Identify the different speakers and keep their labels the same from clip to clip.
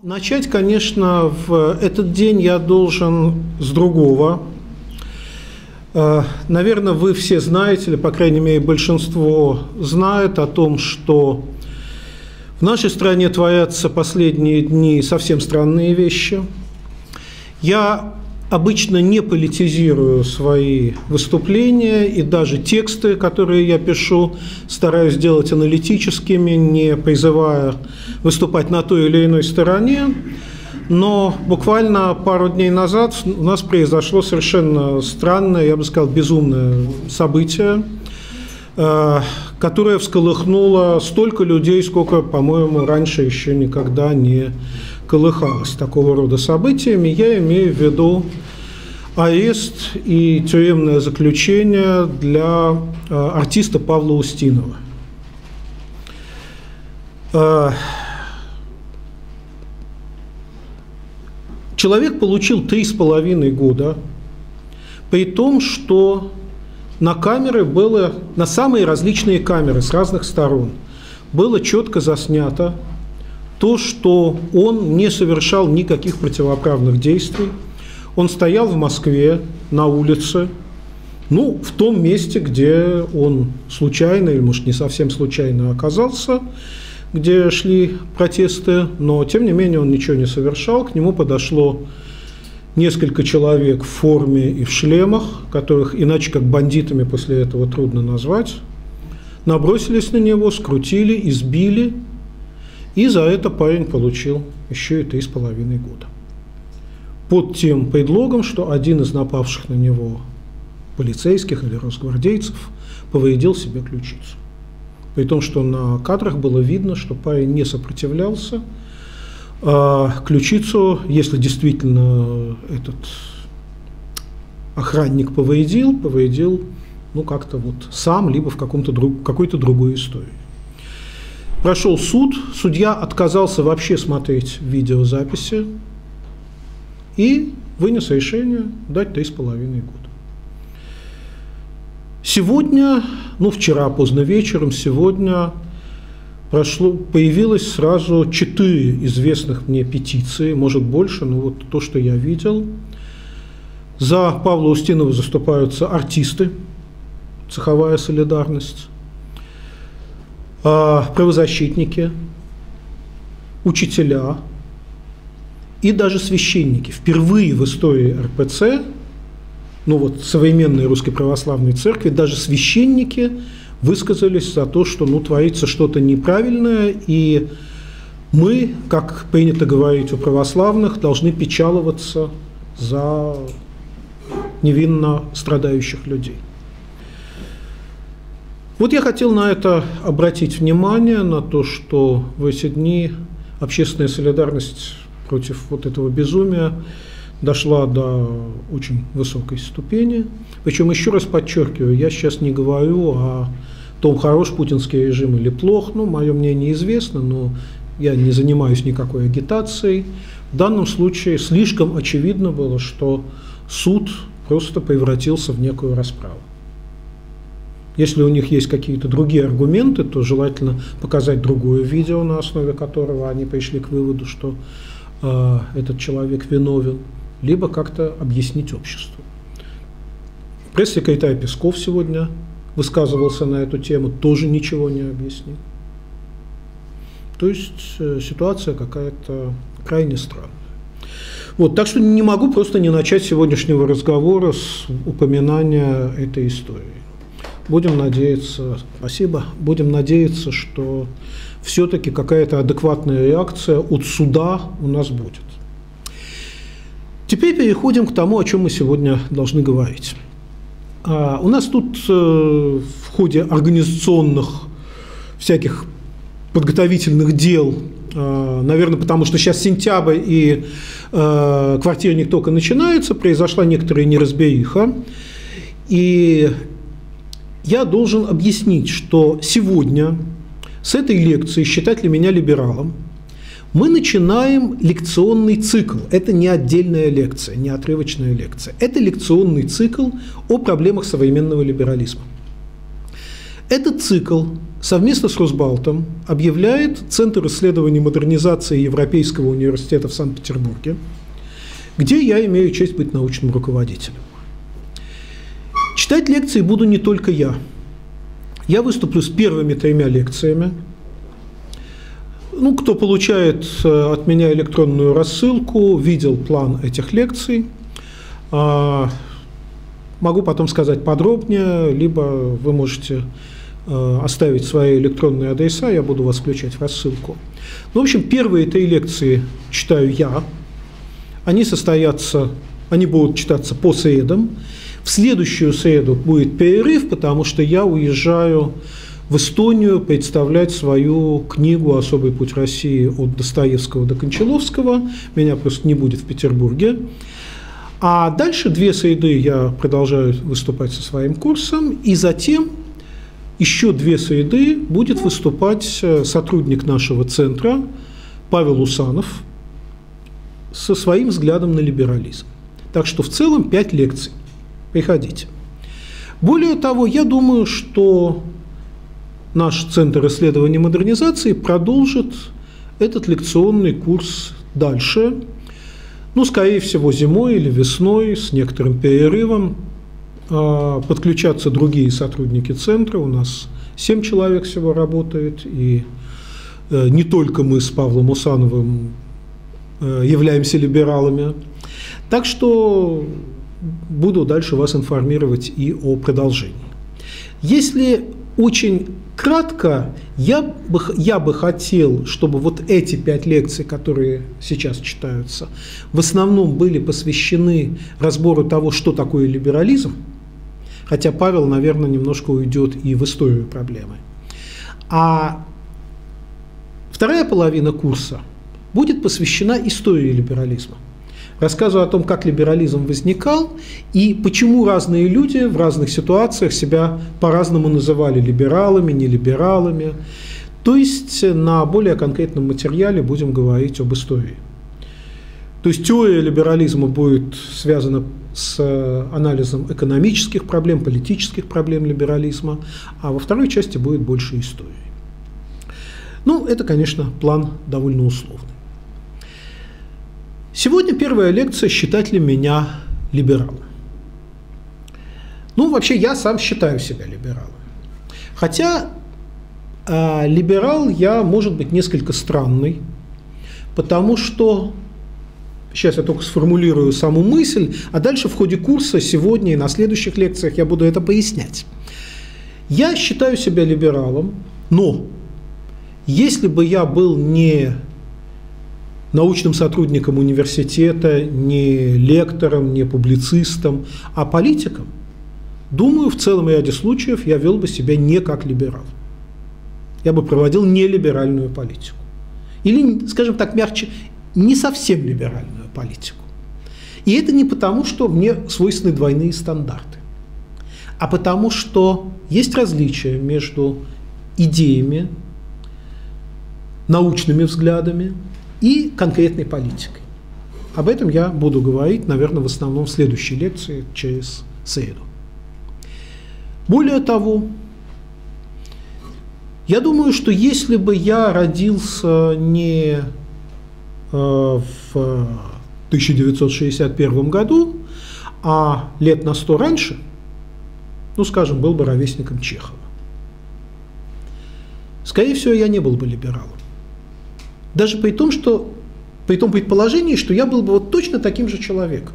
Speaker 1: Начать, конечно, в этот день я должен с другого. Э, наверное, вы все знаете, или, по крайней мере, большинство знает о том, что в нашей стране творятся последние дни совсем странные вещи. Я обычно не политизирую свои выступления и даже тексты, которые я пишу, стараюсь делать аналитическими, не призывая выступать на той или иной стороне. Но буквально пару дней назад у нас произошло совершенно странное, я бы сказал, безумное событие, э, которое всколыхнуло столько людей, сколько, по-моему, раньше еще никогда не колыхалось такого рода событиями, я имею в виду арест и тюремное заключение для э, артиста Павла Устинова. Э, человек получил три с половиной года, при том, что на камеры было, на самые различные камеры с разных сторон было четко заснято то, что он не совершал никаких противоправных действий, он стоял в Москве на улице, ну, в том месте, где он случайно, или, может, не совсем случайно оказался, где шли протесты, но, тем не менее, он ничего не совершал. К нему подошло несколько человек в форме и в шлемах, которых иначе как бандитами после этого трудно назвать, набросились на него, скрутили, избили – и за это парень получил еще и три с половиной года. Под тем предлогом, что один из напавших на него полицейских или росгвардейцев повредил себе ключицу. При том, что на кадрах было видно, что парень не сопротивлялся, а ключицу, если действительно этот охранник повредил, повредил ну, как-то вот сам, либо в каком-то друг, какой-то другой истории. Прошел суд, судья отказался вообще смотреть видеозаписи и вынес решение дать три с половиной года. Сегодня, ну вчера поздно вечером, сегодня прошло, появилось сразу четыре известных мне петиции, может больше, но вот то, что я видел. За Павла Устинова заступаются артисты, цеховая солидарность. А, правозащитники, учителя и даже священники. Впервые в истории РПЦ, ну вот современной русской православной церкви, даже священники высказались за то, что ну, творится что-то неправильное, и мы, как принято говорить у православных, должны печаловаться за невинно страдающих людей. Вот я хотел на это обратить внимание, на то, что в эти дни общественная солидарность против вот этого безумия дошла до очень высокой ступени. Причем, еще раз подчеркиваю, я сейчас не говорю о том, хорош путинский режим или плох, ну, мое мнение известно, но я не занимаюсь никакой агитацией. В данном случае слишком очевидно было, что суд просто превратился в некую расправу. Если у них есть какие-то другие аргументы, то желательно показать другое видео, на основе которого они пришли к выводу, что э, этот человек виновен, либо как-то объяснить обществу. Пресс-секретарь Песков сегодня высказывался на эту тему, тоже ничего не объяснил. То есть э, ситуация какая-то крайне странная. Вот, так что не могу просто не начать сегодняшнего разговора с упоминания этой истории. Будем надеяться, спасибо, будем надеяться, что все-таки какая-то адекватная реакция от суда у нас будет. Теперь переходим к тому, о чем мы сегодня должны говорить. А, у нас тут э, в ходе организационных всяких подготовительных дел, э, наверное, потому что сейчас сентябрь и э, квартирник только начинается, произошла некоторая неразбериха. И я должен объяснить, что сегодня с этой лекции «Считать ли меня либералом» мы начинаем лекционный цикл. Это не отдельная лекция, не отрывочная лекция. Это лекционный цикл о проблемах современного либерализма. Этот цикл совместно с Росбалтом объявляет Центр исследований модернизации Европейского университета в Санкт-Петербурге, где я имею честь быть научным руководителем. Читать лекции буду не только я. Я выступлю с первыми тремя лекциями. Ну, кто получает э, от меня электронную рассылку, видел план этих лекций. А, могу потом сказать подробнее, либо вы можете э, оставить свои электронные адреса, я буду вас включать в рассылку. Ну, в общем, первые три лекции читаю я. Они состоятся, они будут читаться по средам. Следующую среду будет перерыв, потому что я уезжаю в Эстонию представлять свою книгу «Особый путь России» от Достоевского до Кончаловского. Меня просто не будет в Петербурге. А дальше две среды я продолжаю выступать со своим курсом, и затем еще две среды будет выступать э, сотрудник нашего центра Павел Усанов со своим взглядом на либерализм. Так что в целом пять лекций. Приходите. Более того, я думаю, что наш Центр исследования модернизации продолжит этот лекционный курс дальше, ну, скорее всего, зимой или весной с некоторым перерывом. А, подключаться другие сотрудники центра, у нас семь человек всего работает, и э, не только мы с Павлом Усановым э, являемся либералами. Так что буду дальше вас информировать и о продолжении. Если очень кратко, я бы, я бы хотел, чтобы вот эти пять лекций, которые сейчас читаются, в основном были посвящены разбору того, что такое либерализм, хотя Павел, наверное, немножко уйдет и в историю проблемы. А вторая половина курса будет посвящена истории либерализма рассказываю о том, как либерализм возникал и почему разные люди в разных ситуациях себя по-разному называли либералами, нелибералами. То есть на более конкретном материале будем говорить об истории. То есть теория либерализма будет связана с анализом экономических проблем, политических проблем либерализма, а во второй части будет больше истории. Ну, это, конечно, план довольно условный. Сегодня первая лекция «Считать ли меня либералом?». Ну, вообще, я сам считаю себя либералом. Хотя э, либерал я, может быть, несколько странный, потому что Сейчас я только сформулирую саму мысль, а дальше в ходе курса сегодня и на следующих лекциях я буду это пояснять. Я считаю себя либералом, но если бы я был не научным сотрудником университета, не лектором, не публицистом, а политиком, думаю, в целом ряде случаев я вел бы себя не как либерал. Я бы проводил нелиберальную политику. Или, скажем так, мягче, не совсем либеральную политику. И это не потому, что мне свойственны двойные стандарты, а потому что есть различия между идеями, научными взглядами, и конкретной политикой. Об этом я буду говорить, наверное, в основном в следующей лекции через среду. Более того, я думаю, что если бы я родился не э, в 1961 году, а лет на сто раньше, ну, скажем, был бы ровесником Чехова. Скорее всего, я не был бы либералом. Даже при том, что при том предположении, что я был бы вот точно таким же человеком.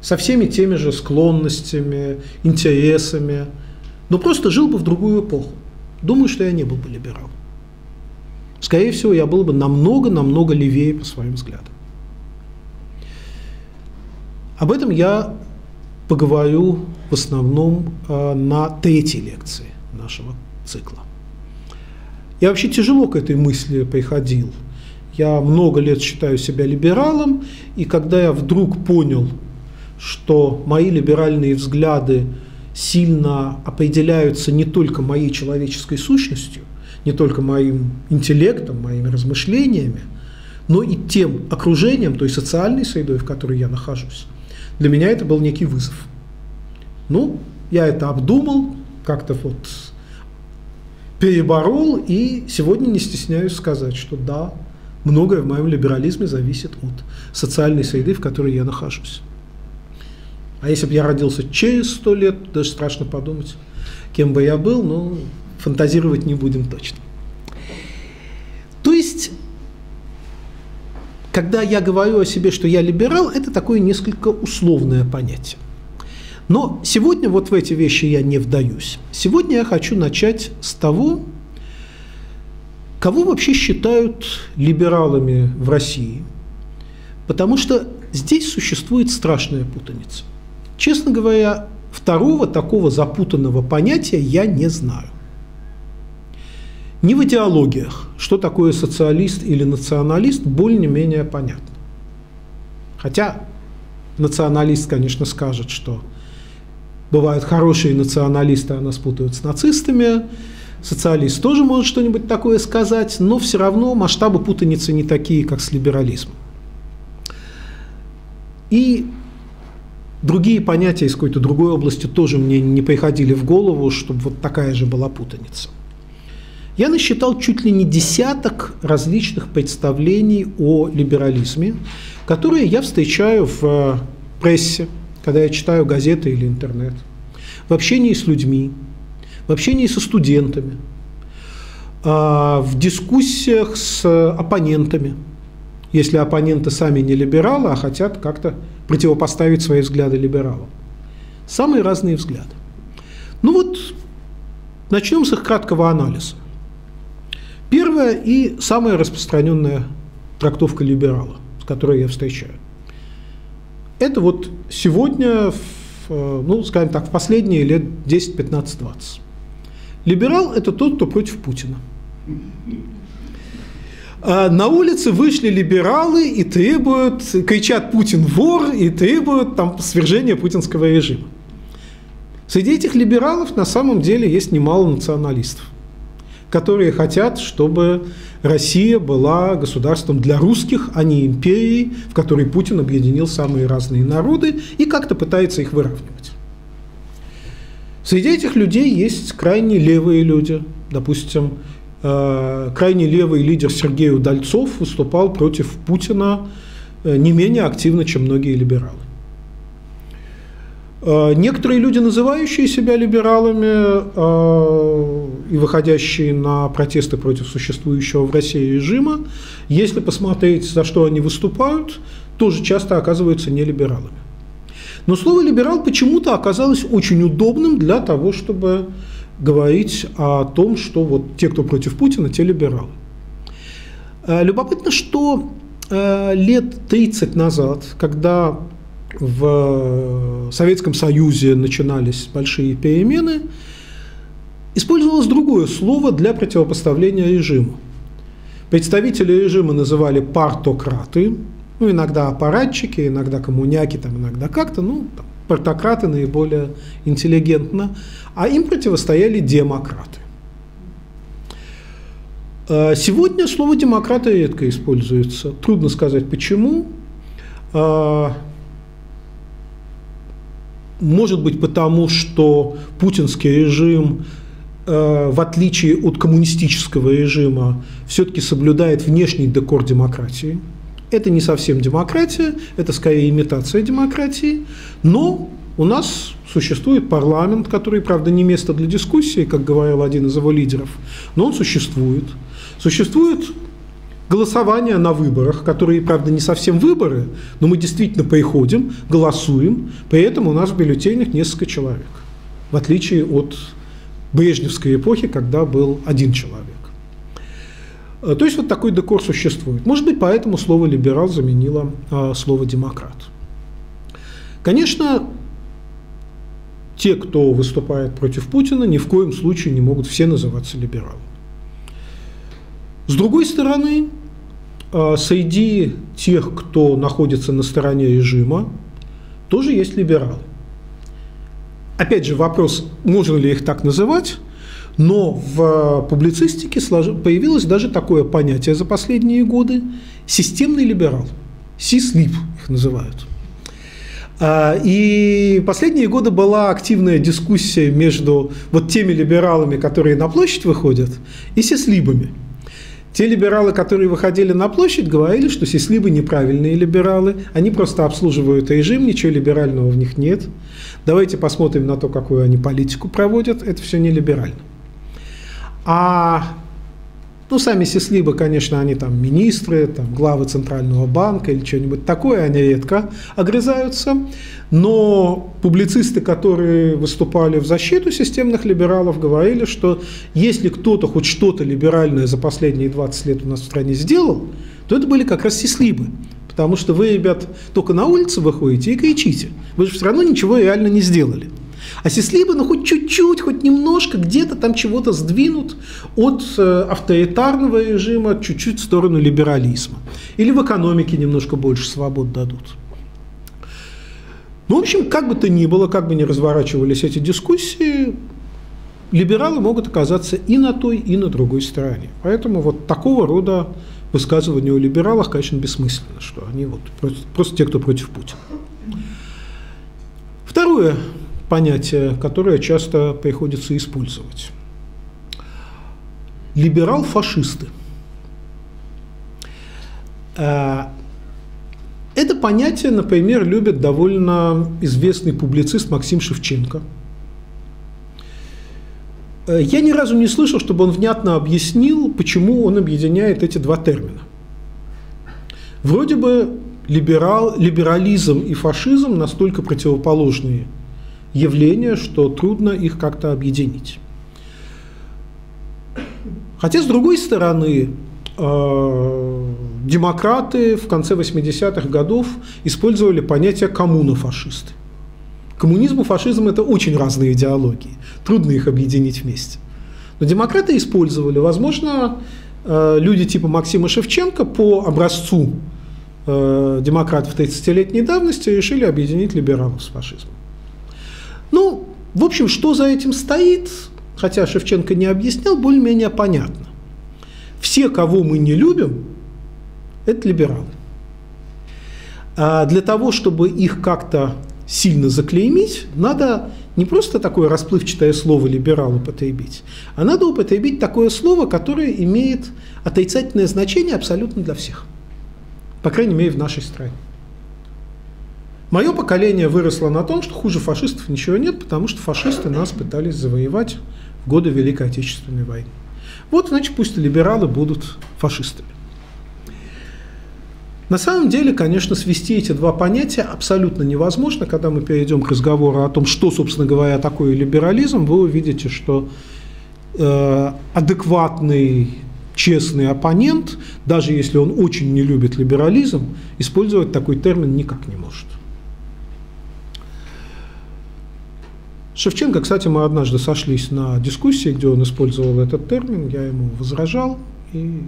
Speaker 1: Со всеми теми же склонностями, интересами, но просто жил бы в другую эпоху. Думаю, что я не был бы либералом. Скорее всего, я был бы намного-намного левее по своим взглядам. Об этом я поговорю в основном э, на третьей лекции нашего цикла. Я вообще тяжело к этой мысли приходил. Я много лет считаю себя либералом, и когда я вдруг понял, что мои либеральные взгляды сильно определяются не только моей человеческой сущностью, не только моим интеллектом, моими размышлениями, но и тем окружением, той социальной средой, в которой я нахожусь. Для меня это был некий вызов. Ну, я это обдумал, как-то вот переборол, и сегодня не стесняюсь сказать, что да, многое в моем либерализме зависит от социальной среды, в которой я нахожусь. А если бы я родился через сто лет, даже страшно подумать, кем бы я был, но фантазировать не будем точно. То есть, когда я говорю о себе, что я либерал, это такое несколько условное понятие. Но сегодня вот в эти вещи я не вдаюсь. Сегодня я хочу начать с того, кого вообще считают либералами в России. Потому что здесь существует страшная путаница. Честно говоря, второго такого запутанного понятия я не знаю. Не в идеологиях, что такое социалист или националист, более-менее понятно. Хотя националист, конечно, скажет, что бывают хорошие националисты, а нас путают с нацистами, социалист тоже может что-нибудь такое сказать, но все равно масштабы путаницы не такие, как с либерализмом. И другие понятия из какой-то другой области тоже мне не приходили в голову, чтобы вот такая же была путаница. Я насчитал чуть ли не десяток различных представлений о либерализме, которые я встречаю в прессе, когда я читаю газеты или интернет, в общении с людьми, в общении со студентами, а, в дискуссиях с оппонентами, если оппоненты сами не либералы, а хотят как-то противопоставить свои взгляды либералам. Самые разные взгляды. Ну вот, начнем с их краткого анализа. Первая и самая распространенная трактовка либерала, с которой я встречаю. Это вот сегодня, ну, скажем так, в последние лет 10, 15, 20. Либерал – это тот, кто против Путина. А на улице вышли либералы и требуют, кричат «Путин вор» и требуют там свержения путинского режима. Среди этих либералов на самом деле есть немало националистов, которые хотят, чтобы Россия была государством для русских, а не империей, в которой Путин объединил самые разные народы и как-то пытается их выравнивать. Среди этих людей есть крайне левые люди. Допустим, э, крайне левый лидер Сергей Удальцов выступал против Путина э, не менее активно, чем многие либералы. Э, некоторые люди, называющие себя либералами и выходящие на протесты против существующего в России режима, если посмотреть, за что они выступают, тоже часто оказываются не либералами. Но слово «либерал» почему-то оказалось очень удобным для того, чтобы говорить о том, что вот те, кто против Путина, те либералы. Э, любопытно, что э, лет 30 назад, когда в Советском Союзе начинались большие перемены, использовалось другое слово для противопоставления режиму. Представители режима называли партократы, ну, иногда аппаратчики, иногда коммуняки, там, иногда как-то, ну, там, партократы наиболее интеллигентно, а им противостояли демократы. А, сегодня слово «демократы» редко используется. Трудно сказать, почему. Может быть, потому что путинский режим, а, в отличие от коммунистического режима, все-таки соблюдает внешний декор демократии – это не совсем демократия, это скорее имитация демократии, но у нас существует парламент, который, правда, не место для дискуссии, как говорил один из его лидеров, но он существует. Существует голосование на выборах, которые, правда, не совсем выборы, но мы действительно приходим, голосуем, при этом у нас в бюллетенях несколько человек, в отличие от брежневской эпохи, когда был один человек. Э, то есть вот такой декор существует. Может быть, поэтому слово «либерал» заменило а, слово «демократ». Конечно, те, кто выступает против Путина, ни в коем случае не могут все называться либералами. С другой стороны, а, среди тех, кто находится на стороне режима, тоже есть либералы. Опять же, вопрос, можно ли их так называть, но в э, публицистике появилось даже такое понятие за последние годы – системный либерал. Сислип их называют. А, и последние годы была активная дискуссия между вот теми либералами, которые на площадь выходят, и сеслибами. Те либералы, которые выходили на площадь, говорили, что сеслибы неправильные либералы, они просто обслуживают режим, ничего либерального в них нет. Давайте посмотрим на то, какую они политику проводят, это все не либерально. А ну, сами Сеслибы, конечно, они там министры, там, главы Центрального банка или что-нибудь такое, они редко огрызаются. Но публицисты, которые выступали в защиту системных либералов, говорили, что если кто-то хоть что-то либеральное за последние 20 лет у нас в стране сделал, то это были как раз Сеслибы. Потому что вы, ребят, только на улице выходите и кричите. Вы же все равно ничего реально не сделали. А Сеслибы, ну, хоть чуть-чуть, хоть немножко, где-то там чего-то сдвинут от э, авторитарного режима чуть-чуть в сторону либерализма. Или в экономике немножко больше свобод дадут. Ну, в общем, как бы то ни было, как бы ни разворачивались эти дискуссии, либералы могут оказаться и на той, и на другой стороне. Поэтому вот такого рода высказывания о либералах, конечно, бессмысленно, что они вот просто, просто те, кто против Путина. Второе понятие, которое часто приходится использовать. Либерал-фашисты. Э, это понятие, например, любит довольно известный публицист Максим Шевченко. Э, я ни разу не слышал, чтобы он внятно объяснил, почему он объединяет эти два термина. Вроде бы либерал, либерализм и фашизм настолько противоположные явления, что трудно их как-то объединить. Хотя, с другой стороны, э, демократы в конце 80-х годов использовали понятие коммунофашисты. Коммунизм и фашизм – это очень разные идеологии, трудно их объединить вместе. Но демократы использовали, возможно, э, люди типа Максима Шевченко по образцу э, демократов 30-летней давности решили объединить либералов с фашизмом. Ну, в общем, что за этим стоит, хотя Шевченко не объяснял, более-менее понятно. Все, кого мы не любим, это либералы. А для того, чтобы их как-то сильно заклеймить, надо не просто такое расплывчатое слово либерал употребить, а надо употребить такое слово, которое имеет отрицательное значение абсолютно для всех. По крайней мере, в нашей стране. Мое поколение выросло на том, что хуже фашистов ничего нет, потому что фашисты нас пытались завоевать в годы Великой Отечественной войны. Вот, значит, пусть либералы будут фашистами. На самом деле, конечно, свести эти два понятия абсолютно невозможно. Когда мы перейдем к разговору о том, что, собственно говоря, такое либерализм, вы увидите, что э, адекватный, честный оппонент, даже если он очень не любит либерализм, использовать такой термин никак не может. Шевченко, кстати, мы однажды сошлись на дискуссии, где он использовал этот термин, я ему возражал, и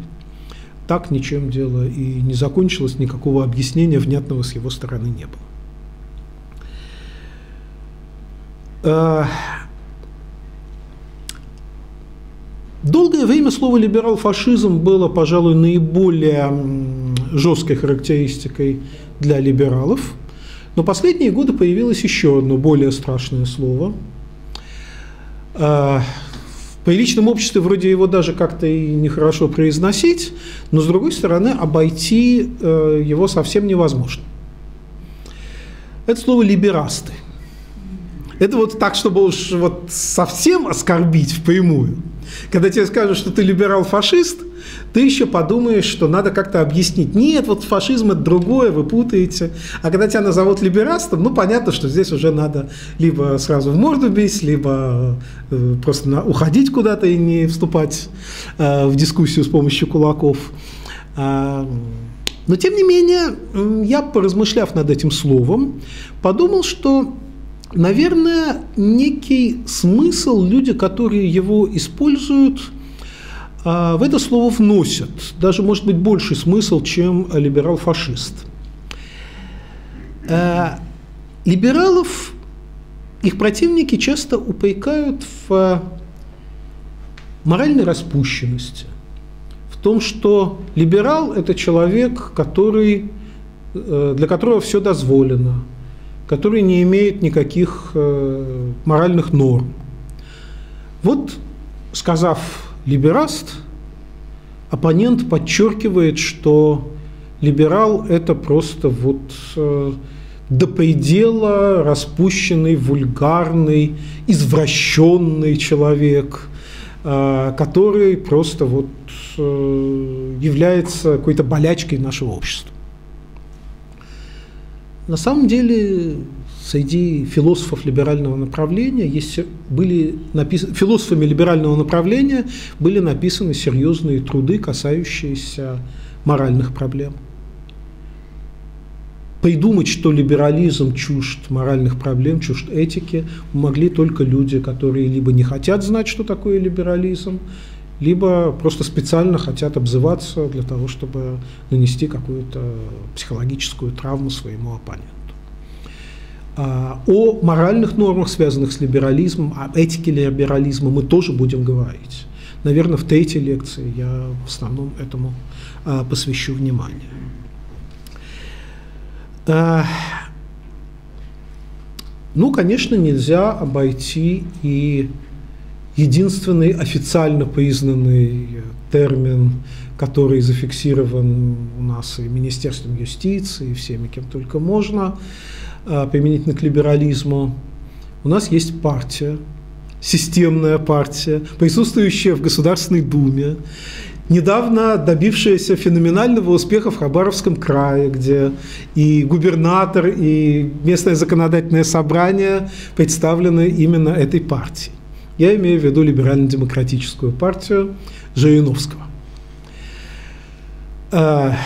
Speaker 1: так ничем дело и не закончилось, никакого объяснения внятного с его стороны не было. А, долгое время слово либерал-фашизм было, пожалуй, наиболее жесткой характеристикой для либералов – но последние годы появилось еще одно более страшное слово. А, в приличном обществе вроде его даже как-то и нехорошо произносить, но с другой стороны обойти э, его совсем невозможно. Это слово «либерасты». Это вот так, чтобы уж вот совсем оскорбить впрямую. Когда тебе скажут, что ты либерал-фашист, ты еще подумаешь, что надо как-то объяснить. Нет, вот фашизм это другое, вы путаете. А когда тебя назовут либерастом, ну понятно, что здесь уже надо либо сразу в морду бить, либо э, просто на, уходить куда-то и не вступать э, в дискуссию с помощью кулаков. А, но тем не менее, я, поразмышляв над этим словом, подумал, что наверное, некий смысл люди, которые его используют, а, в это слово вносят. Даже, может быть, больший смысл, чем либерал-фашист. А, либералов, их противники часто упрекают в моральной распущенности, в том, что либерал – это человек, который, э, для которого все дозволено – который не имеет никаких э, моральных норм. Вот, сказав «либераст», оппонент подчеркивает, что либерал – это просто вот э, до предела распущенный, вульгарный, извращенный человек, э, который просто вот э, является какой-то болячкой нашего общества. На самом деле среди философов либерального направления есть, были написаны, философами либерального направления были написаны серьезные труды, касающиеся моральных проблем. Придумать, что либерализм чужд моральных проблем, чужд этики, могли только люди, которые либо не хотят знать, что такое либерализм, либо просто специально хотят обзываться для того, чтобы нанести какую-то психологическую травму своему оппоненту. А, о моральных нормах, связанных с либерализмом, о этике либерализма мы тоже будем говорить. Наверное, в третьей лекции я в основном этому а, посвящу внимание. А, ну, конечно, нельзя обойти и единственный официально признанный термин, который зафиксирован у нас и Министерством юстиции, и всеми, кем только можно, а, применительно к либерализму. У нас есть партия, системная партия, присутствующая в Государственной Думе, недавно добившаяся феноменального успеха в Хабаровском крае, где и губернатор, и местное законодательное собрание представлены именно этой партией. Я имею в виду либерально-демократическую партию Жириновского. А,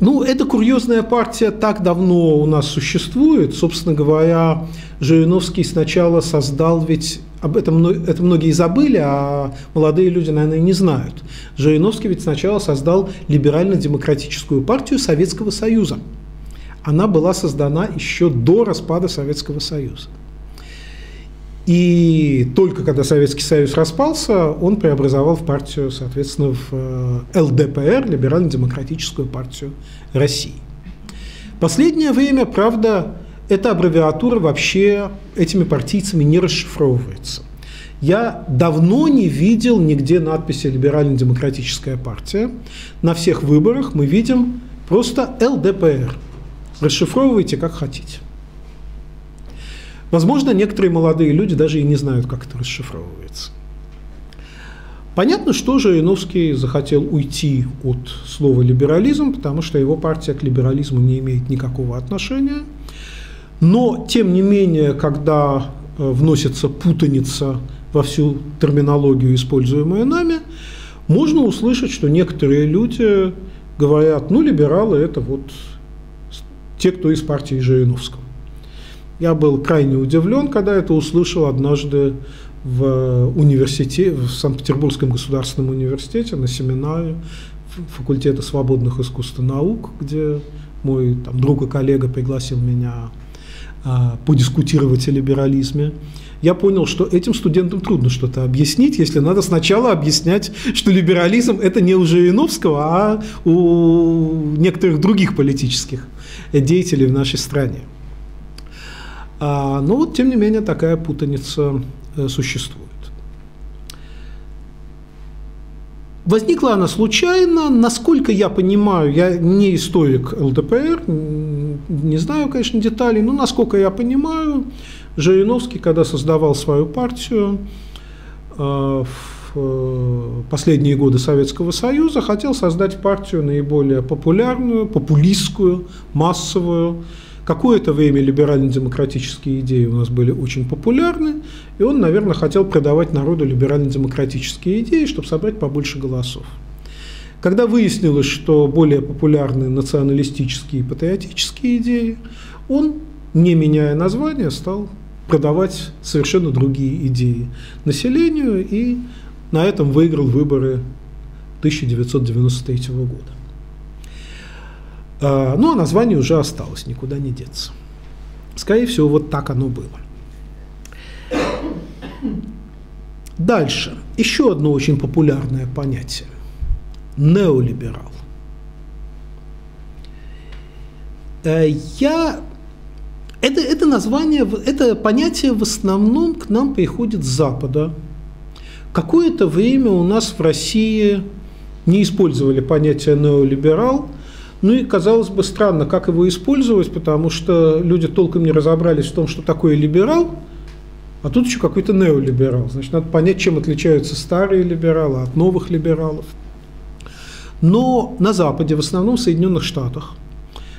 Speaker 1: ну, эта курьезная партия так давно у нас существует. Собственно говоря, Жириновский сначала создал ведь об этом это многие забыли, а молодые люди, наверное, не знают. Жириновский ведь сначала создал либерально-демократическую партию Советского Союза. Она была создана еще до распада Советского Союза. И только когда Советский Союз распался, он преобразовал в партию, соответственно, в э, ЛДПР, Либерально-демократическую партию России. Последнее время, правда, эта аббревиатура вообще этими партийцами не расшифровывается. Я давно не видел нигде надписи «Либерально-демократическая партия». На всех выборах мы видим просто ЛДПР. Расшифровывайте как хотите. Возможно, некоторые молодые люди даже и не знают, как это расшифровывается. Понятно, что же Жириновский захотел уйти от слова «либерализм», потому что его партия к либерализму не имеет никакого отношения. Но, тем не менее, когда э, вносится путаница во всю терминологию, используемую нами, можно услышать, что некоторые люди говорят, ну, либералы – это вот те, кто из партии Жириновского. Я был крайне удивлен, когда это услышал однажды в университете, в Санкт-Петербургском государственном университете на семинаре факультета свободных искусств и наук, где мой там, друг и коллега пригласил меня а, подискутировать о либерализме. Я понял, что этим студентам трудно что-то объяснить, если надо сначала объяснять, что либерализм – это не у Жириновского, а у некоторых других политических деятелей в нашей стране. А, но вот, тем не менее, такая путаница э, существует. Возникла она случайно, насколько я понимаю, я не историк ЛДПР, не знаю, конечно, деталей, но насколько я понимаю, Жириновский, когда создавал свою партию э, в э, последние годы Советского Союза, хотел создать партию наиболее популярную, популистскую, массовую, Какое-то время либерально-демократические идеи у нас были очень популярны, и он, наверное, хотел продавать народу либерально-демократические идеи, чтобы собрать побольше голосов. Когда выяснилось, что более популярны националистические и патриотические идеи, он, не меняя название, стал продавать совершенно другие идеи населению и на этом выиграл выборы 1993 года. А, ну, а название уже осталось, никуда не деться. Скорее всего, вот так оно было. Дальше. Еще одно очень популярное понятие. Неолиберал. Э, я Это, это название, это понятие в основном к нам приходит с Запада. Какое-то время у нас в России не использовали понятие неолиберал, ну и, казалось бы, странно, как его использовать, потому что люди толком не разобрались в том, что такое либерал, а тут еще какой-то неолиберал. Значит, надо понять, чем отличаются старые либералы от новых либералов. Но на Западе, в основном в Соединенных Штатах,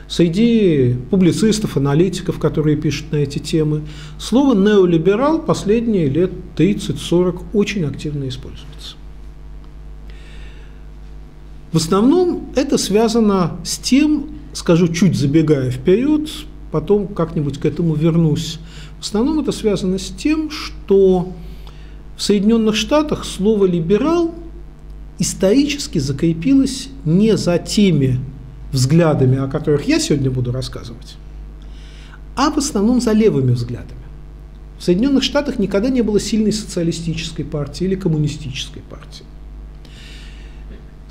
Speaker 1: среди публицистов, аналитиков, которые пишут на эти темы, слово «неолиберал» последние лет 30-40 очень активно используется. В основном это связано с тем, скажу чуть забегая вперед, потом как-нибудь к этому вернусь. В основном это связано с тем, что в Соединенных Штатах слово «либерал» исторически закрепилось не за теми взглядами, о которых я сегодня буду рассказывать, а в основном за левыми взглядами. В Соединенных Штатах никогда не было сильной социалистической партии или коммунистической партии.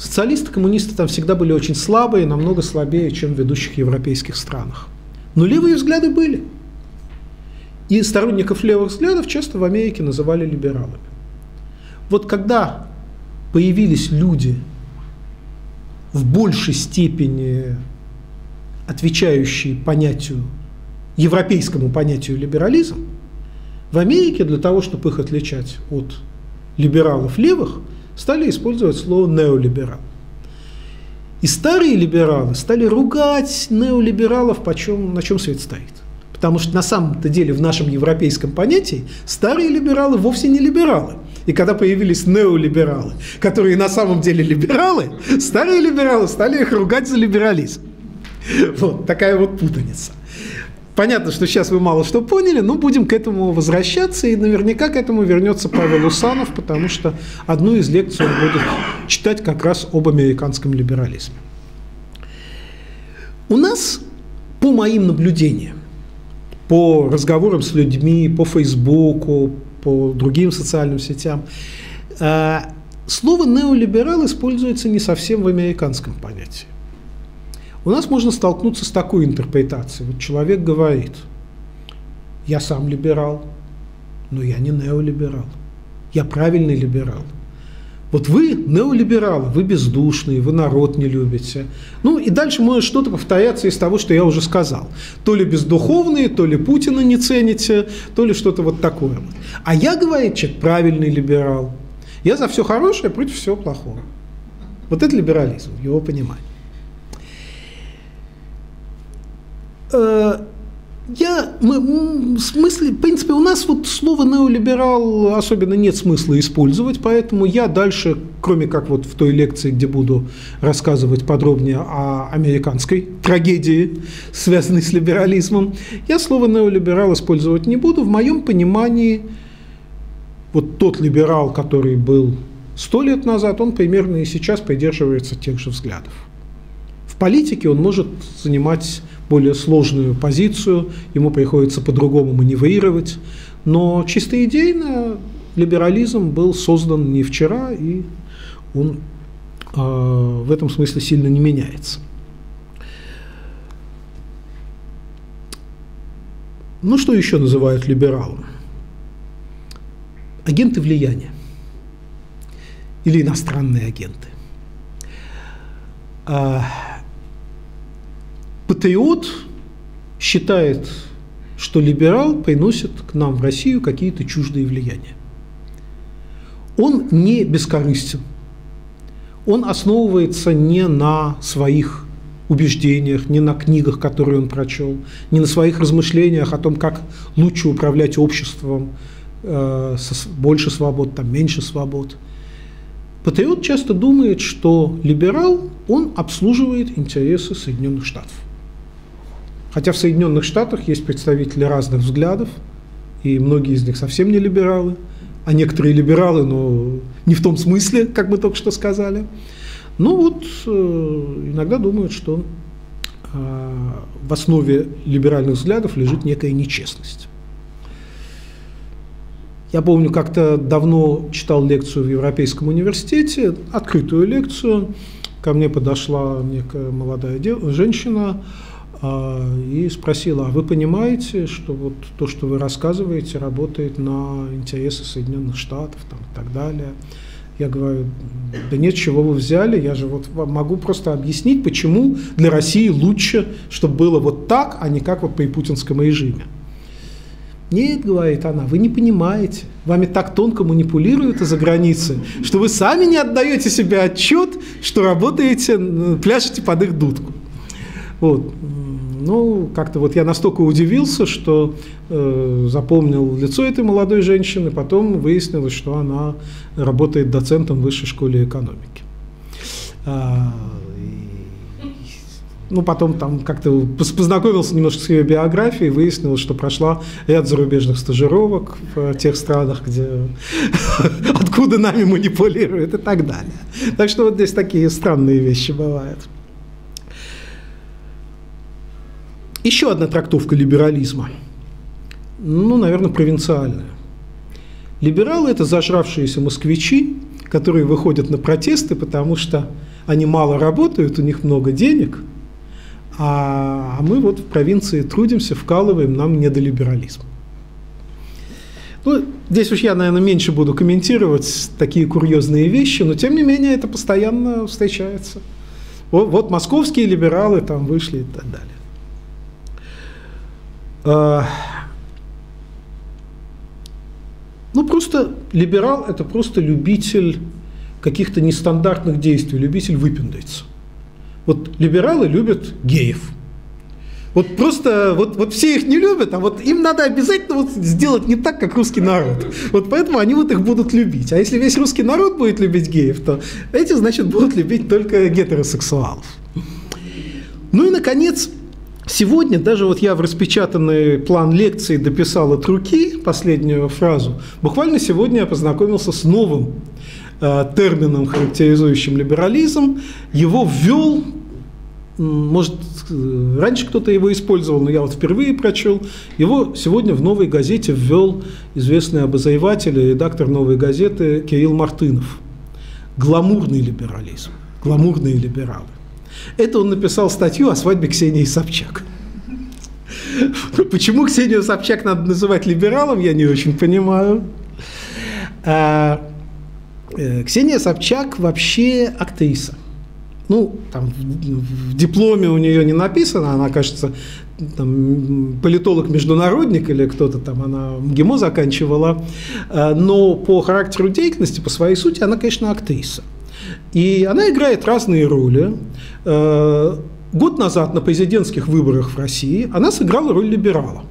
Speaker 1: Социалисты, коммунисты там всегда были очень слабые, намного слабее, чем в ведущих европейских странах. Но левые взгляды были. И сторонников левых взглядов часто в Америке называли либералами. Вот когда появились люди в большей степени отвечающие понятию, европейскому понятию либерализм, в Америке для того, чтобы их отличать от либералов левых, стали использовать слово неолиберал. И старые либералы стали ругать неолибералов, почем, на чем свет стоит. Потому что на самом-то деле в нашем европейском понятии старые либералы вовсе не либералы. И когда появились неолибералы, которые на самом деле либералы, старые либералы стали их ругать за либерализм. Вот такая вот путаница. Понятно, что сейчас вы мало что поняли, но будем к этому возвращаться, и наверняка к этому вернется Павел Усанов, потому что одну из лекций он будет читать как раз об американском либерализме. У нас, по моим наблюдениям, по разговорам с людьми, по Фейсбуку, по другим социальным сетям, э, слово неолиберал используется не совсем в американском понятии. У нас можно столкнуться с такой интерпретацией. Вот человек говорит, я сам либерал, но я не неолиберал. Я правильный либерал. Вот вы неолибералы, вы бездушные, вы народ не любите. Ну и дальше может что-то повторяться из того, что я уже сказал. То ли бездуховные, то ли Путина не цените, то ли что-то вот такое. А я, говорит человек, правильный либерал. Я за все хорошее против всего плохого. Вот это либерализм, его понимание. Э, я, мы, смысле, в принципе, у нас вот слово неолиберал особенно нет смысла использовать, поэтому я дальше, кроме как вот в той лекции, где буду рассказывать подробнее о американской трагедии, связанной с либерализмом, я слово неолиберал использовать не буду. В моем понимании, вот тот либерал, который был сто лет назад, он примерно и сейчас придерживается тех же взглядов. В политике он может занимать более сложную позицию, ему приходится по-другому маневрировать. Но чисто идейно либерализм был создан не вчера, и он э, в этом смысле сильно не меняется. Ну, что еще называют либералом? Агенты влияния или иностранные агенты. Патриот считает, что либерал приносит к нам в Россию какие-то чуждые влияния. Он не бескорыстен. Он основывается не на своих убеждениях, не на книгах, которые он прочел, не на своих размышлениях о том, как лучше управлять обществом, э, больше свобод, там меньше свобод. Патриот часто думает, что либерал, он обслуживает интересы Соединенных Штатов. Хотя в Соединенных Штатах есть представители разных взглядов, и многие из них совсем не либералы, а некоторые либералы, но не в том смысле, как мы только что сказали. Ну вот э, иногда думают, что э, в основе либеральных взглядов лежит некая нечестность. Я помню, как-то давно читал лекцию в Европейском университете, открытую лекцию. Ко мне подошла некая молодая дев- женщина, и спросила, а вы понимаете, что вот то, что вы рассказываете, работает на интересы Соединенных Штатов там, и так далее? Я говорю, да нет, чего вы взяли, я же вот могу просто объяснить, почему для России лучше, чтобы было вот так, а не как вот при путинском режиме. Нет, говорит она, вы не понимаете, вами так тонко манипулируют из-за границы, что вы сами не отдаете себе отчет, что работаете, пляшете под их дудку. Вот. Ну, как-то вот я настолько удивился, что э, запомнил лицо этой молодой женщины, потом выяснилось, что она работает доцентом в высшей школе экономики. А, ну, потом там как-то познакомился немножко с ее биографией, выяснилось, что прошла ряд зарубежных стажировок в тех странах, где откуда нами манипулируют и так далее. Так что вот здесь такие странные вещи бывают. Еще одна трактовка либерализма. Ну, наверное, провинциальная. Либералы – это зажравшиеся москвичи, которые выходят на протесты, потому что они мало работают, у них много денег, а, а мы вот в провинции трудимся, вкалываем, нам не до либерализма. Ну, здесь уж я, наверное, меньше буду комментировать такие курьезные вещи, но тем не менее это постоянно встречается. Вот, вот московские либералы там вышли и так далее. А, ну, просто либерал – это просто любитель каких-то нестандартных действий, любитель выпендаться. Вот либералы любят геев. Вот просто, вот, вот все их не любят, а вот им надо обязательно вот сделать не так, как русский народ. Вот поэтому они вот их будут любить. А если весь русский народ будет любить геев, то эти, значит, будут любить только гетеросексуалов. Ну и, наконец, Сегодня даже вот я в распечатанный план лекции дописал от руки последнюю фразу. Буквально сегодня я познакомился с новым э, термином, характеризующим либерализм. Его ввел, может, раньше кто-то его использовал, но я вот впервые прочел. Его сегодня в «Новой газете» ввел известный обозреватель и редактор «Новой газеты» Кирилл Мартынов. Гламурный либерализм, гламурные либералы. Это он написал статью о свадьбе Ксении Собчак. Почему Ксению Собчак надо называть либералом, я не очень понимаю. А, э, Ксения Собчак вообще актриса. Ну, там в, дипломе у нее не написано, она, кажется, там, политолог-международник или кто-то там, она МГИМО заканчивала, а, но по характеру деятельности, по своей сути, она, конечно, актриса. И она играет разные роли. Э, год назад на президентских выборах в России она сыграла роль либерала.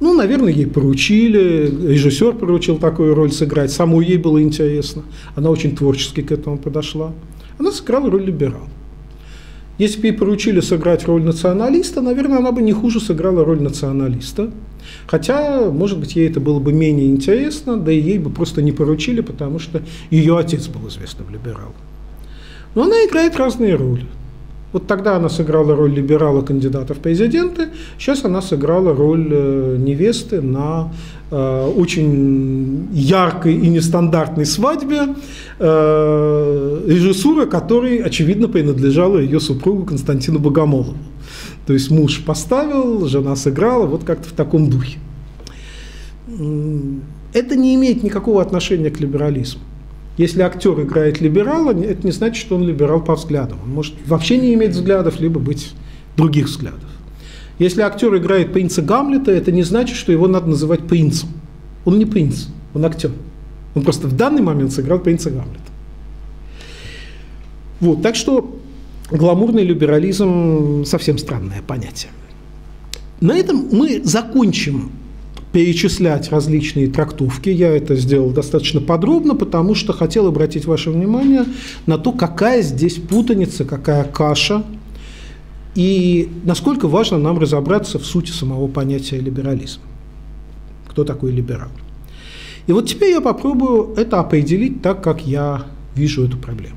Speaker 1: Ну, наверное, ей поручили, режиссер поручил такую роль сыграть, самой ей было интересно. Она очень творчески к этому подошла. Она сыграла роль либерала. Если бы ей поручили сыграть роль националиста, наверное, она бы не хуже сыграла роль националиста. Хотя, может быть, ей это было бы менее интересно, да и ей бы просто не поручили, потому что ее отец был известным либералом. Но она играет разные роли. Вот тогда она сыграла роль либерала кандидата в президенты, сейчас она сыграла роль э, невесты на э, очень яркой и нестандартной свадьбе, э, режиссура которой, очевидно, принадлежала ее супругу Константину Богомолову. То есть муж поставил, жена сыграла, вот как-то в таком духе. Это не имеет никакого отношения к либерализму. Если актер играет либерала, это не значит, что он либерал по взглядам. Он может вообще не иметь взглядов, либо быть других взглядов. Если актер играет принца Гамлета, это не значит, что его надо называть принцем. Он не принц, он актер. Он просто в данный момент сыграл принца Гамлета. Вот, так что гламурный либерализм совсем странное понятие. На этом мы закончим перечислять различные трактовки. Я это сделал достаточно подробно, потому что хотел обратить ваше внимание на то, какая здесь путаница, какая каша, и насколько важно нам разобраться в сути самого понятия либерализм. Кто такой либерал? И вот теперь я попробую это определить так, как я вижу эту проблему.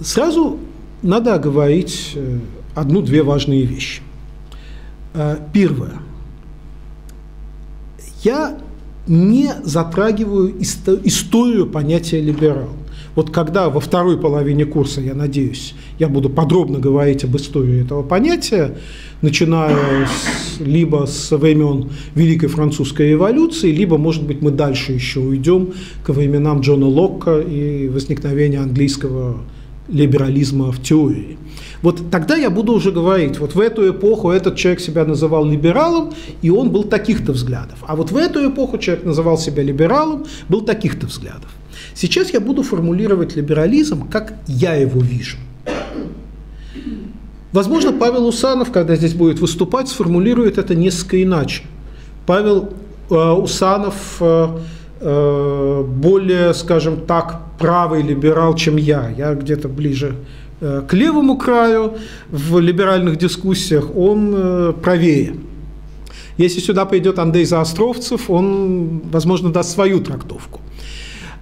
Speaker 1: Сразу надо оговорить э, одну-две важные вещи. Э, первое – я не затрагиваю историю понятия либерал. Вот когда во второй половине курса, я надеюсь, я буду подробно говорить об истории этого понятия, начиная с, либо с времен Великой Французской революции, либо, может быть, мы дальше еще уйдем к временам Джона Локка и возникновения английского либерализма в теории. Вот тогда я буду уже говорить, вот в эту эпоху этот человек себя называл либералом, и он был таких-то взглядов. А вот в эту эпоху человек называл себя либералом, был таких-то взглядов. Сейчас я буду формулировать либерализм, как я его вижу. Возможно, Павел Усанов, когда здесь будет выступать, сформулирует это несколько иначе. Павел э, Усанов э, э, более, скажем так, правый либерал, чем я. Я где-то ближе к левому краю в либеральных дискуссиях, он э, правее. Если сюда пойдет Андрей Заостровцев, он, возможно, даст свою трактовку.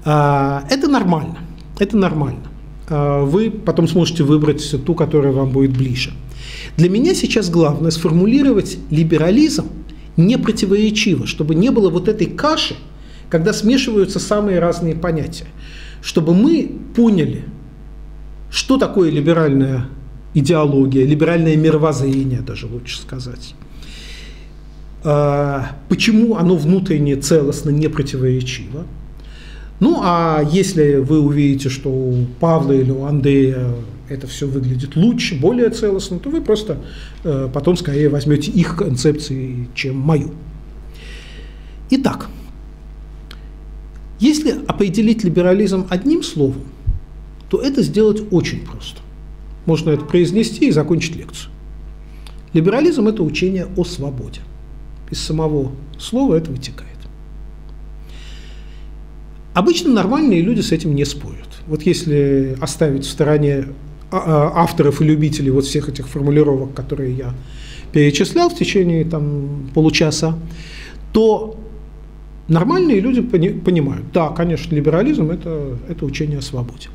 Speaker 1: А, это нормально. Это нормально. А, вы потом сможете выбрать ту, которая вам будет ближе. Для меня сейчас главное сформулировать либерализм не противоречиво, чтобы не было вот этой каши, когда смешиваются самые разные понятия чтобы мы поняли, что такое либеральная идеология, либеральное мировоззрение, даже лучше сказать. А, почему оно внутренне целостно, не противоречиво. Ну, а если вы увидите, что у Павла или у Андрея это все выглядит лучше, более целостно, то вы просто э, потом скорее возьмете их концепции, чем мою. Итак, если определить либерализм одним словом, то это сделать очень просто. Можно это произнести и закончить лекцию. Либерализм – это учение о свободе. Из самого слова это вытекает. Обычно нормальные люди с этим не спорят. Вот если оставить в стороне а, а, авторов и любителей вот всех этих формулировок, которые я перечислял в течение там, получаса, то Нормальные люди понимают, да, конечно, либерализм это, – это учение о свободе.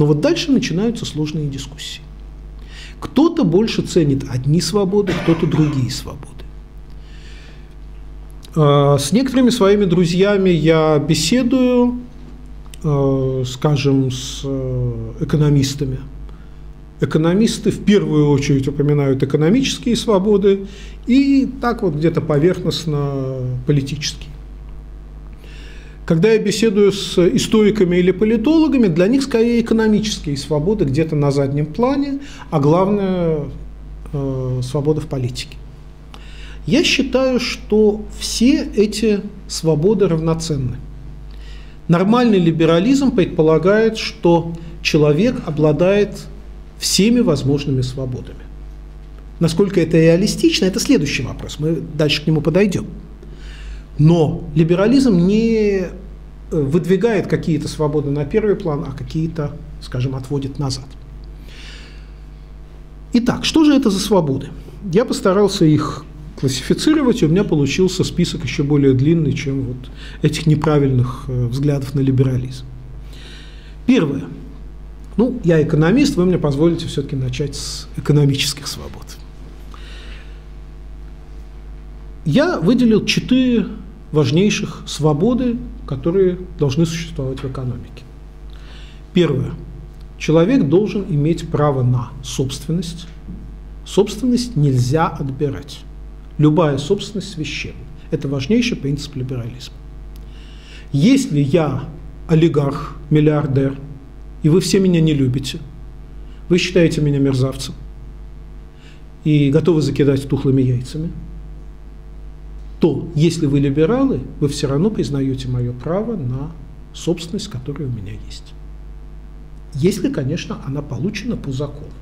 Speaker 1: Но вот дальше начинаются сложные дискуссии. Кто-то больше ценит одни свободы, кто-то другие свободы. А, с некоторыми своими друзьями я беседую, а, скажем, с э, экономистами. Экономисты в первую очередь упоминают экономические свободы и так вот где-то поверхностно политические. Когда я беседую с историками или политологами, для них скорее экономические свободы где-то на заднем плане, а главное э, свобода в политике. Я считаю, что все эти свободы равноценны. Нормальный либерализм предполагает, что человек обладает всеми возможными свободами. Насколько это реалистично, это следующий вопрос. Мы дальше к нему подойдем. Но либерализм не э, выдвигает какие-то свободы на первый план, а какие-то, скажем, отводит назад. Итак, что же это за свободы? Я постарался их классифицировать, и у меня получился список еще более длинный, чем вот этих неправильных э, взглядов на либерализм. Первое. Ну, я экономист, вы мне позволите все-таки начать с экономических свобод. Я выделил четыре важнейших свободы, которые должны существовать в экономике. Первое. Человек должен иметь право на собственность. Собственность нельзя отбирать. Любая собственность священна. Это важнейший принцип либерализма. Если я олигарх, миллиардер, и вы все меня не любите, вы считаете меня мерзавцем и готовы закидать тухлыми яйцами – то если вы либералы, вы все равно признаете мое право на собственность, которая у меня есть. Если, конечно, она получена по закону.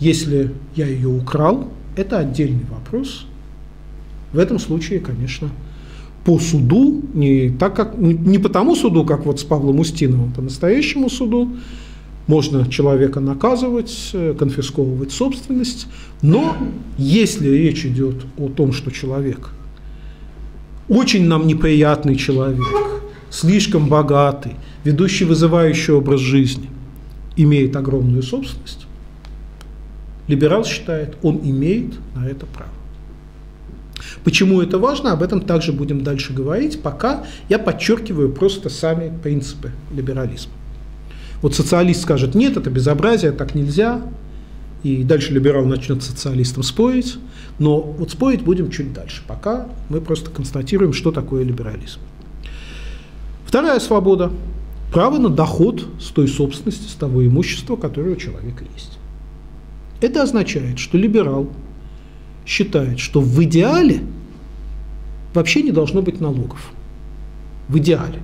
Speaker 1: Если я ее украл, это отдельный вопрос. В этом случае, конечно, по суду, не, так как, не по тому суду, как вот с Павлом Устиновым, по настоящему суду, можно человека наказывать, э, конфисковывать собственность, но если речь идет о том, что человек очень нам неприятный человек, слишком богатый, ведущий вызывающий образ жизни, имеет огромную собственность, либерал считает, он имеет на это право. Почему это важно, об этом также будем дальше говорить, пока я подчеркиваю просто сами принципы либерализма. Вот социалист скажет, нет, это безобразие, так нельзя, и дальше либерал начнет с социалистом спорить, но вот спорить будем чуть дальше, пока мы просто констатируем, что такое либерализм. Вторая свобода – право на доход с той собственности, с того имущества, которое у человека есть. Это означает, что либерал считает, что в идеале вообще не должно быть налогов. В идеале.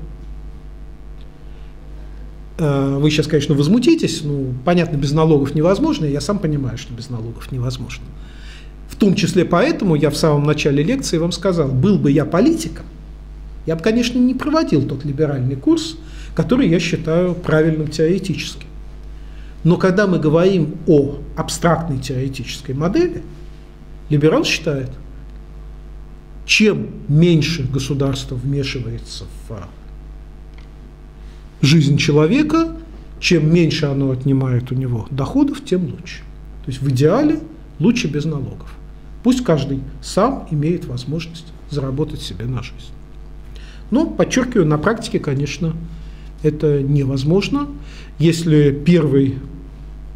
Speaker 1: Э, вы сейчас, конечно, возмутитесь, ну, понятно, без налогов невозможно, я сам понимаю, что без налогов невозможно. В том числе поэтому я в самом начале лекции вам сказал, был бы я политиком, я бы, конечно, не проводил тот либеральный курс, который я считаю правильным теоретически. Но когда мы говорим о абстрактной теоретической модели, либерал считает, чем меньше государство вмешивается в жизнь человека, чем меньше оно отнимает у него доходов, тем лучше. То есть в идеале лучше без налогов. Пусть каждый сам имеет возможность заработать себе на жизнь. Но, подчеркиваю, на практике, конечно, это невозможно. Если первый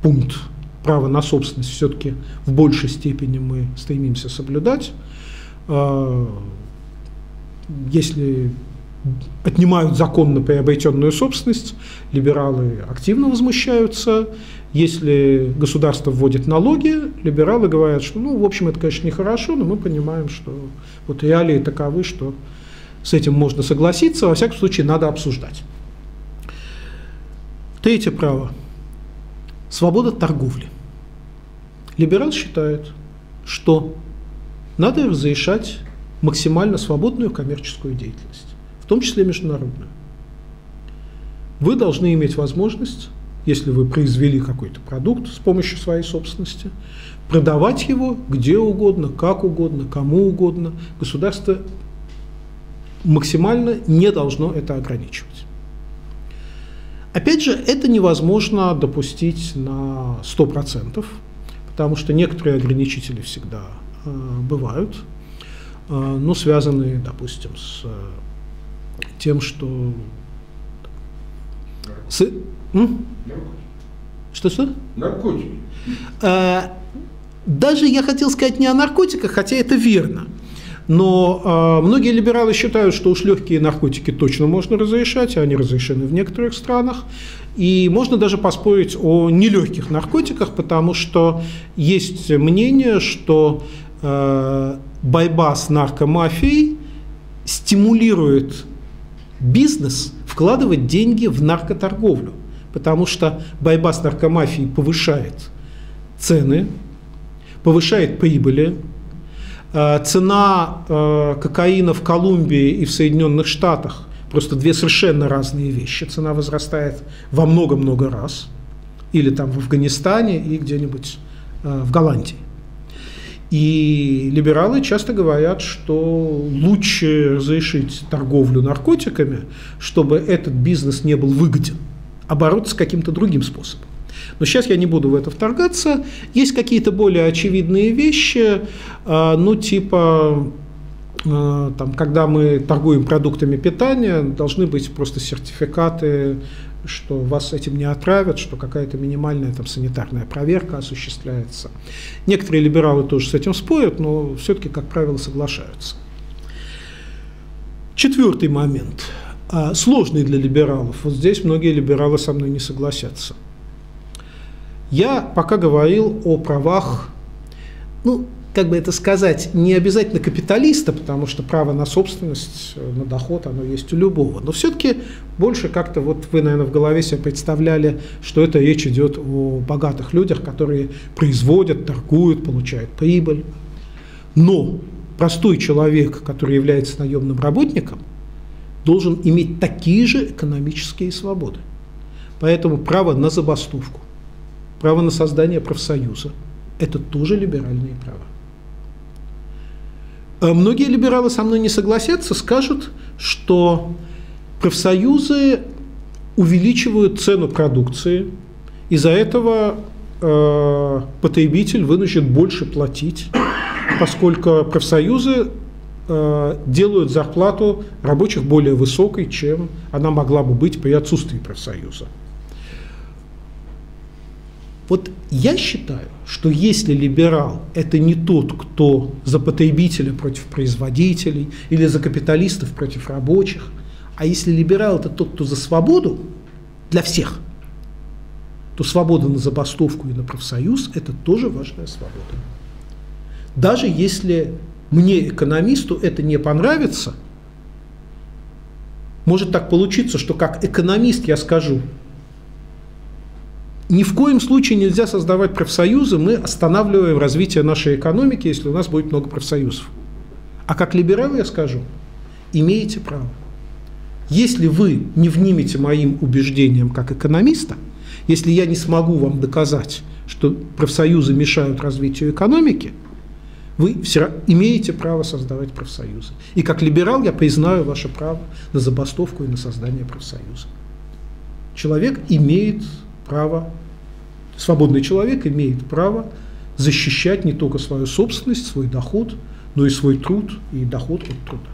Speaker 1: пункт права на собственность все-таки в большей степени мы стремимся соблюдать, а, если отнимают законно приобретенную собственность, либералы активно возмущаются. Если государство вводит налоги, либералы говорят, что, ну, в общем, это, конечно, нехорошо, но мы понимаем, что вот реалии таковы, что с этим можно согласиться, во всяком случае, надо обсуждать. Третье право. Свобода торговли. Либерал считает, что надо разрешать максимально свободную коммерческую деятельность том числе международную. Вы должны иметь возможность, если вы произвели какой-то продукт с помощью своей собственности, продавать его где угодно, как угодно, кому угодно. Государство максимально не должно это ограничивать. Опять же, это невозможно допустить на 100%, потому что некоторые ограничители всегда э, бывают, э, но связанные, допустим, с тем, что... С... Что-что?
Speaker 2: Наркотики.
Speaker 1: А, даже я хотел сказать не о наркотиках, хотя это верно. Но э, многие либералы считают, что уж легкие наркотики точно можно разрешать, и они разрешены в некоторых странах. И можно даже поспорить о нелегких наркотиках, потому что есть мнение, что э, борьба с наркомафией стимулирует бизнес вкладывать деньги в наркоторговлю, потому что борьба с наркомафией повышает цены, повышает прибыли. Э, цена э, кокаина в Колумбии и в Соединенных Штатах просто две совершенно разные вещи. Цена возрастает во много-много раз. Или там в Афганистане и где-нибудь э, в Голландии. И либералы часто говорят, что лучше разрешить торговлю наркотиками, чтобы этот бизнес не был выгоден, а бороться каким-то другим способом. Но сейчас я не буду в это вторгаться. Есть какие-то более очевидные вещи, а, ну типа а, там, когда мы торгуем продуктами питания, должны быть просто сертификаты что вас этим не отравят, что какая-то минимальная там, санитарная проверка осуществляется. Некоторые либералы тоже с этим спорят, но все-таки, как правило, соглашаются. Четвертый момент, а, сложный для либералов. Вот здесь многие либералы со мной не согласятся. Я пока говорил о правах, ну, как бы это сказать, не обязательно капиталиста, потому что право на собственность, э, на доход, оно есть у любого. Но все-таки больше как-то, вот вы, наверное, в голове себе представляли, что это речь идет о богатых людях, которые производят, торгуют, получают прибыль. Но простой человек, который является наемным работником, должен иметь такие же экономические свободы. Поэтому право на забастовку, право на создание профсоюза – это тоже либеральные права. Э, многие либералы со мной не согласятся, скажут, что профсоюзы увеличивают цену продукции, из-за этого э, потребитель вынужден больше платить, поскольку профсоюзы э, делают зарплату рабочих более высокой, чем она могла бы быть при отсутствии профсоюза. Я считаю, что если либерал – это не тот, кто за потребителя против производителей или за капиталистов против рабочих, а если либерал – это тот, кто за свободу для всех, то свобода на забастовку и на профсоюз – это тоже важная свобода. Даже если мне, экономисту, это не понравится, может так получиться, что как экономист я скажу – ни в коем случае нельзя создавать профсоюзы, мы останавливаем развитие нашей экономики, если у нас будет много профсоюзов. А как либерал я скажу, имеете право. Если вы не внимете моим убеждениям как экономиста, если я не смогу вам доказать, что профсоюзы мешают развитию экономики, вы все имеете право создавать профсоюзы. И как либерал я признаю ваше право на забастовку и на создание профсоюза. Человек имеет право, свободный человек имеет право защищать не только свою собственность, свой доход, но и свой труд и доход от труда.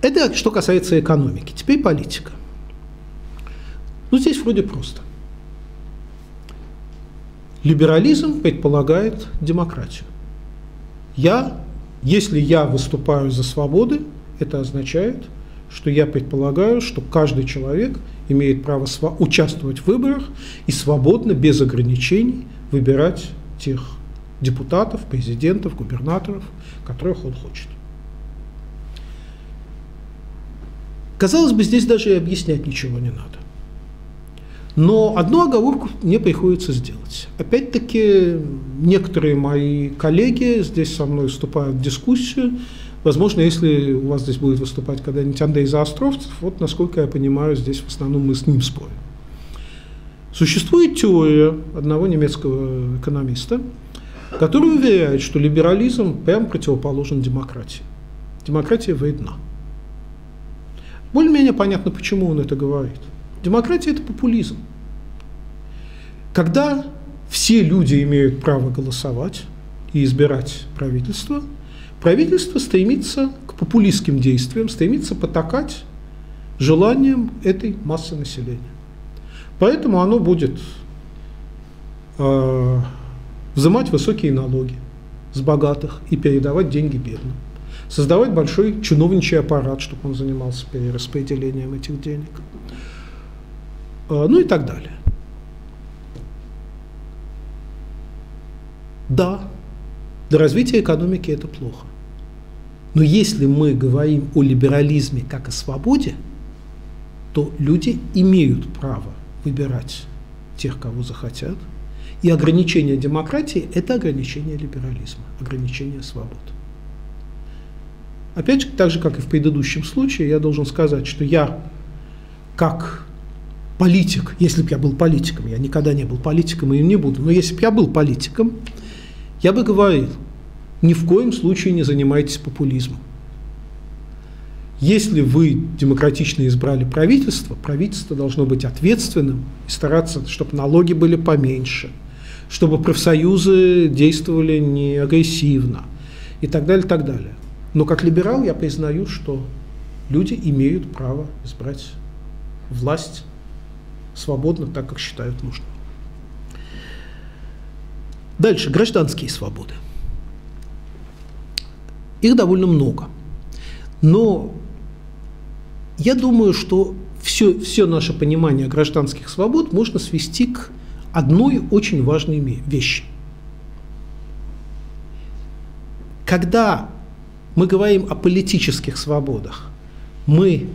Speaker 1: Это что касается экономики. Теперь политика. Ну, здесь вроде просто. Либерализм предполагает демократию. Я, если я выступаю за свободы, это означает, что я предполагаю, что каждый человек имеет право участвовать в выборах и свободно, без ограничений, выбирать тех депутатов, президентов, губернаторов, которых он хочет. Казалось бы, здесь даже и объяснять ничего не надо. Но одну оговорку мне приходится сделать. Опять-таки, некоторые мои коллеги здесь со мной вступают в дискуссию, Возможно, если у вас здесь будет выступать когда-нибудь Андрей Заостровцев, вот насколько я понимаю, здесь в основном мы с ним спорим. Существует теория одного немецкого экономиста, который уверяет, что либерализм прям противоположен демократии. Демократия вредна. Более-менее понятно, почему он это говорит. Демократия – это популизм. Когда все люди имеют право голосовать и избирать правительство – Правительство стремится к популистским действиям, стремится потакать желанием этой массы населения. Поэтому оно будет э, взимать высокие налоги с богатых и передавать деньги бедным. Создавать большой чиновничий аппарат, чтобы он занимался перераспределением этих денег. Э, ну и так далее. Да, для развития экономики это плохо. Но если мы говорим о либерализме как о свободе, то люди имеют право выбирать тех, кого захотят. И ограничение демократии – это ограничение либерализма, ограничение свобод. Опять же, так же, как и в предыдущем случае, я должен сказать, что я, как политик, если бы я был политиком, я никогда не был политиком и не буду, но если бы я был политиком, я бы говорил, ни в коем случае не занимайтесь популизмом. Если вы демократично избрали правительство, правительство должно быть ответственным и стараться, чтобы налоги были поменьше, чтобы профсоюзы действовали не агрессивно и так далее, так далее. Но как либерал я признаю, что люди имеют право избрать власть свободно, так как считают нужным. Дальше, гражданские свободы. Их довольно много. Но я думаю, что все, все наше понимание гражданских свобод можно свести к одной очень важной вещи. Когда мы говорим о политических свободах, мы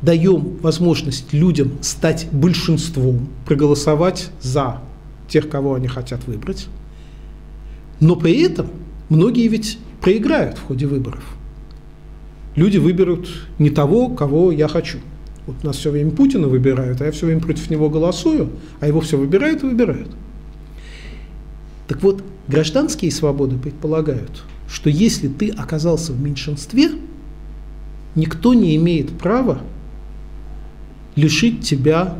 Speaker 1: даем возможность людям стать большинством, проголосовать за тех, кого они хотят выбрать, но при этом многие ведь проиграют в ходе выборов. Люди выберут не того, кого я хочу. Вот нас все время Путина выбирают, а я все время против него голосую, а его все выбирают и выбирают. Так вот, гражданские свободы предполагают, что если ты оказался в меньшинстве, никто не имеет права лишить тебя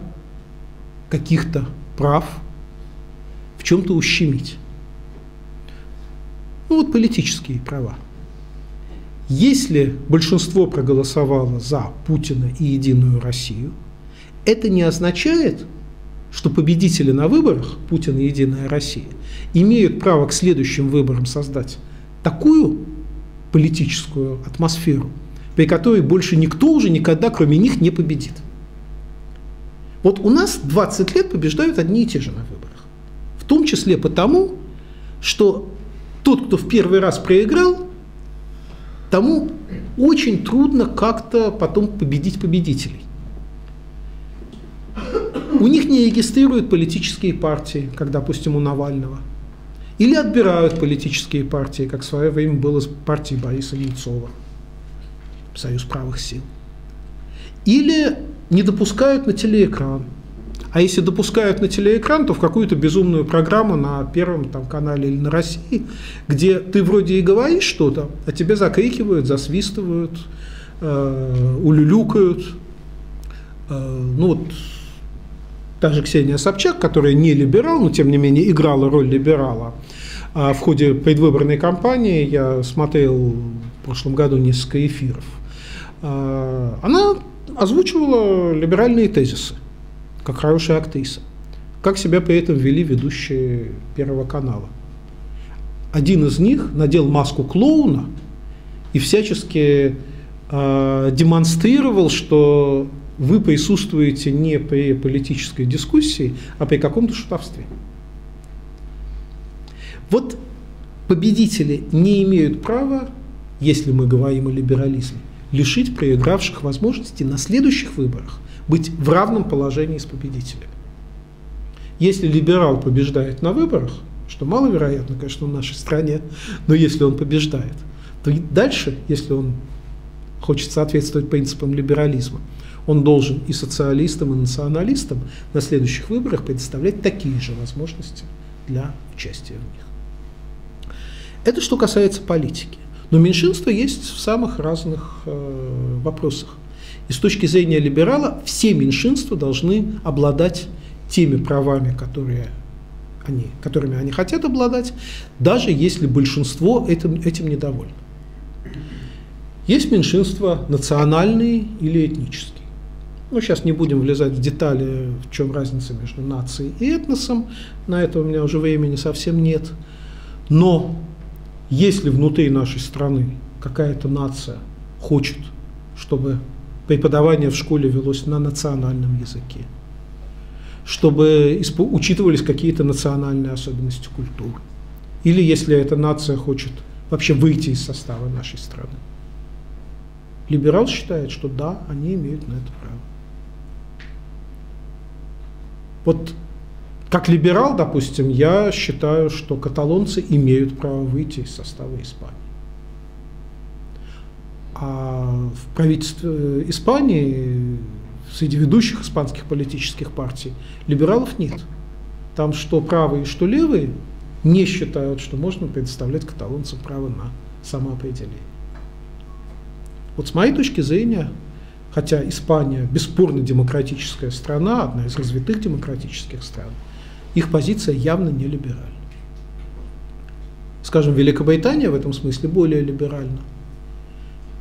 Speaker 1: каких-то прав, в чем-то ущемить. Ну вот политические права. Если большинство проголосовало за Путина и Единую Россию, это не означает, что победители на выборах, Путин и Единая Россия, имеют право к следующим выборам создать такую политическую атмосферу, при которой больше никто уже никогда, кроме них, не победит. Вот у нас 20 лет побеждают одни и те же на выборах. В том числе потому, что тот, кто в первый раз проиграл, тому очень трудно как-то потом победить победителей. У них не регистрируют политические партии, как, допустим, у Навального. Или отбирают политические партии, как в свое время было с партией Бориса Ельцова, Союз правых сил. Или не допускают на телеэкран. А если допускают на телеэкран, то в какую-то безумную программу на Первом там, канале или на России, где ты вроде и говоришь что-то, а тебе закрикивают, засвистывают, э, улюлюкают. Э, ну вот та же Ксения Собчак, которая не либерал, но тем не менее играла роль либерала, а в ходе предвыборной кампании я смотрел в прошлом году несколько эфиров. А, она озвучивала либеральные тезисы, как хорошая актриса. Как себя при этом вели ведущие Первого канала. Один из них надел маску клоуна и всячески э, демонстрировал, что вы присутствуете не при политической дискуссии, а при каком-то шутовстве. Вот победители не имеют права, если мы говорим о либерализме, лишить проигравших возможности на следующих выборах быть в равном положении с победителями. Если либерал побеждает на выборах, что маловероятно, конечно, в нашей стране, но если он побеждает, то дальше, если он хочет соответствовать принципам либерализма, он должен и социалистам, и националистам на следующих выборах предоставлять такие же возможности для участия в них. Это что касается политики. Но меньшинство есть в самых разных э, вопросах. И с точки зрения либерала все меньшинства должны обладать теми правами, которые они, которыми они хотят обладать, даже если большинство этим, этим недовольно. Есть меньшинства национальные или этнические. Ну, сейчас не будем влезать в детали, в чем разница между нацией и этносом. На это у меня уже времени совсем нет. Но если внутри нашей страны какая-то нация хочет, чтобы преподавание в школе велось на национальном языке, чтобы учитывались какие-то национальные особенности культуры, или если эта нация хочет вообще выйти из состава нашей страны. Либерал считает, что да, они имеют на это право. Вот как либерал, допустим, я считаю, что каталонцы имеют право выйти из состава Испании. А в правительстве Испании среди ведущих испанских политических партий либералов нет. Там что правые, что левые не считают, что можно предоставлять каталонцам право на самоопределение. Вот с моей точки зрения, хотя Испания бесспорно демократическая страна, одна из развитых демократических стран, их позиция явно не либеральна. Скажем, Великобритания в этом смысле более либеральна.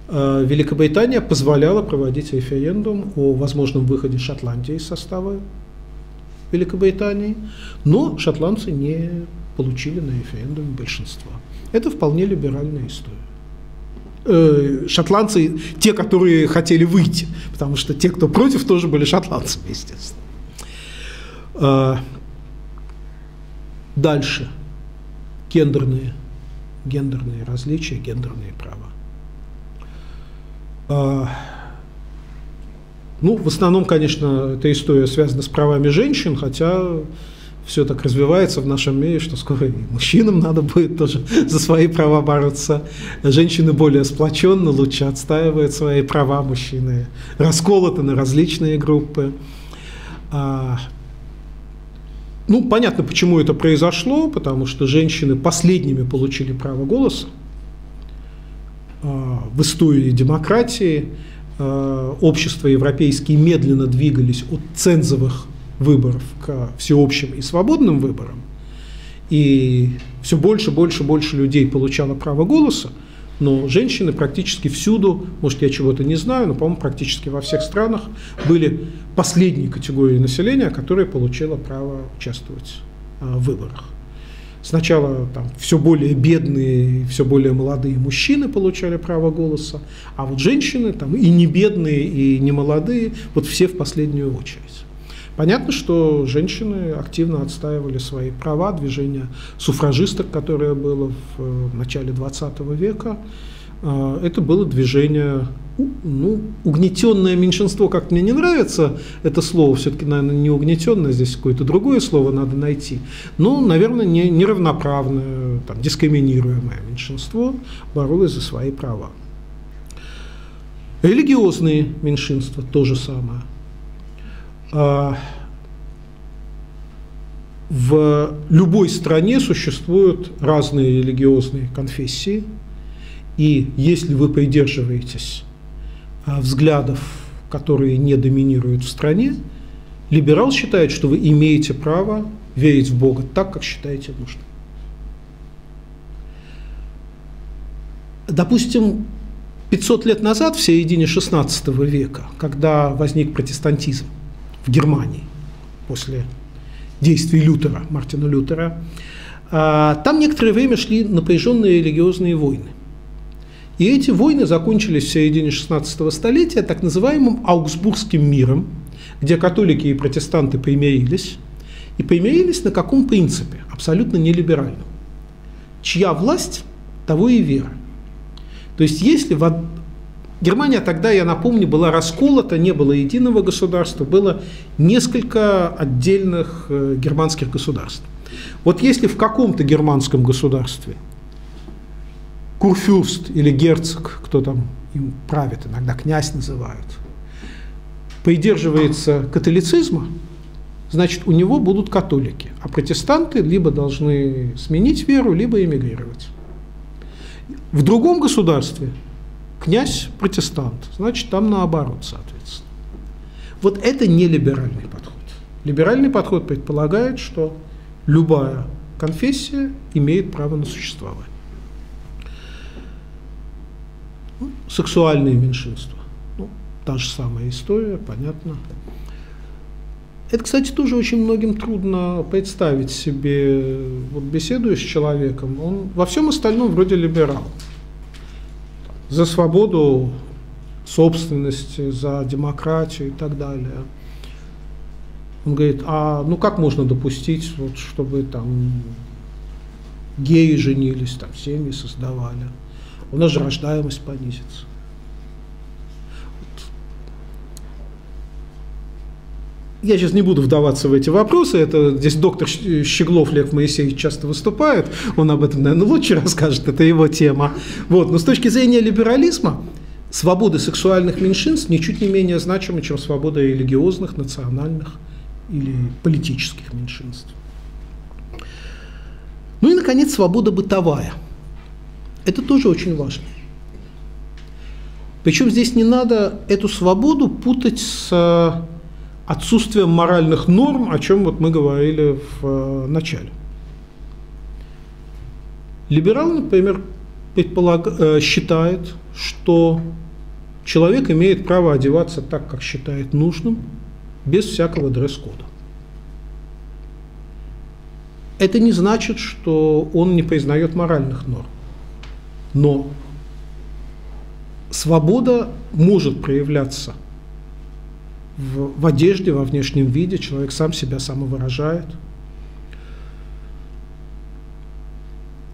Speaker 1: А Великобритания позволяла проводить референдум о возможном выходе Шотландии из состава Великобритании, но шотландцы не получили на референдуме большинства. Это вполне либеральная история. Э, шотландцы, те, которые хотели выйти, потому что те, кто против, тоже были шотландцами, естественно. А, дальше. Гендерные, гендерные различия, гендерные права. А, ну, в основном, конечно, эта история связана с правами женщин, хотя все так развивается в нашем мире, что скоро и мужчинам надо будет тоже за свои права бороться. Женщины более сплоченно, лучше отстаивают свои права, мужчины расколоты на различные группы. А, ну, понятно, почему это произошло, потому что женщины последними получили право голоса в истории демократии. А, общества европейские медленно двигались от цензовых выборов к всеобщим и свободным выборам, и все больше, больше, больше людей получало право голоса, но женщины практически всюду, может, я чего-то не знаю, но, по-моему, практически во всех странах были последней категорией населения, которая получила право участвовать в выборах. Сначала там все более бедные, все более молодые мужчины получали право голоса, а вот женщины там и не бедные, и не молодые, вот все в последнюю очередь. Понятно, что женщины активно отстаивали свои права, движение суфражисток, которое было в э, начале 20 века, это было движение, ну, угнетенное меньшинство, как мне не нравится это слово, все-таки, наверное, не угнетенное, здесь какое-то другое слово надо найти, но, наверное, не, неравноправное, там, дискриминируемое меньшинство боролось за свои права. Религиозные меньшинства – то же самое – а, в любой стране существуют разные религиозные конфессии, и если вы придерживаетесь а, взглядов, которые не доминируют в стране, либерал считает, что вы имеете право верить в Бога так, как считаете нужным. Допустим, 500 лет назад, в середине XVI века, когда возник протестантизм, в Германии после действий Лютера, Мартина Лютера. А, там некоторое время шли напряженные религиозные войны. И эти войны закончились в середине 16 столетия так называемым Аугсбургским миром, где католики и протестанты примирились. И примирились на каком принципе? Абсолютно нелиберальном. Чья власть, того и вера. То есть если в Германия тогда, я напомню, была расколота, не было единого государства, было несколько отдельных э, германских государств. Вот если в каком-то германском государстве курфюрст или герцог, кто там им правит, иногда князь называют, придерживается католицизма, значит, у него будут католики, а протестанты либо должны сменить веру, либо эмигрировать. В другом государстве князь протестант, значит, там наоборот, соответственно. Вот это не либеральный подход. Либеральный подход предполагает, что любая конфессия имеет право на существование. Ну, сексуальные меньшинства. Ну, та же самая история, понятно. Это, кстати, тоже очень многим трудно представить себе. Вот беседуя с человеком, он во всем остальном вроде либерал за свободу собственности, за демократию и так далее. Он говорит, а ну как можно допустить, вот, чтобы там геи женились, там семьи создавали? У нас же рождаемость понизится. Я сейчас не буду вдаваться в эти вопросы, это здесь доктор Щеглов Лев Моисеевич часто выступает, он об этом, наверное, лучше расскажет, это его тема. Вот. Но с точки зрения либерализма, свобода сексуальных меньшинств ничуть не менее значима, чем свобода религиозных, национальных или политических меньшинств. Ну и, наконец, свобода бытовая. Это тоже очень важно. Причем здесь не надо эту свободу путать с отсутствием моральных норм, о чем вот мы говорили в э, начале. Либерал, например, предполаг... Э, считает, что человек имеет право одеваться так, как считает нужным, без всякого дресс-кода. Это не значит, что он не признает моральных норм. Но свобода может проявляться – в, в одежде, во внешнем виде, человек сам себя самовыражает.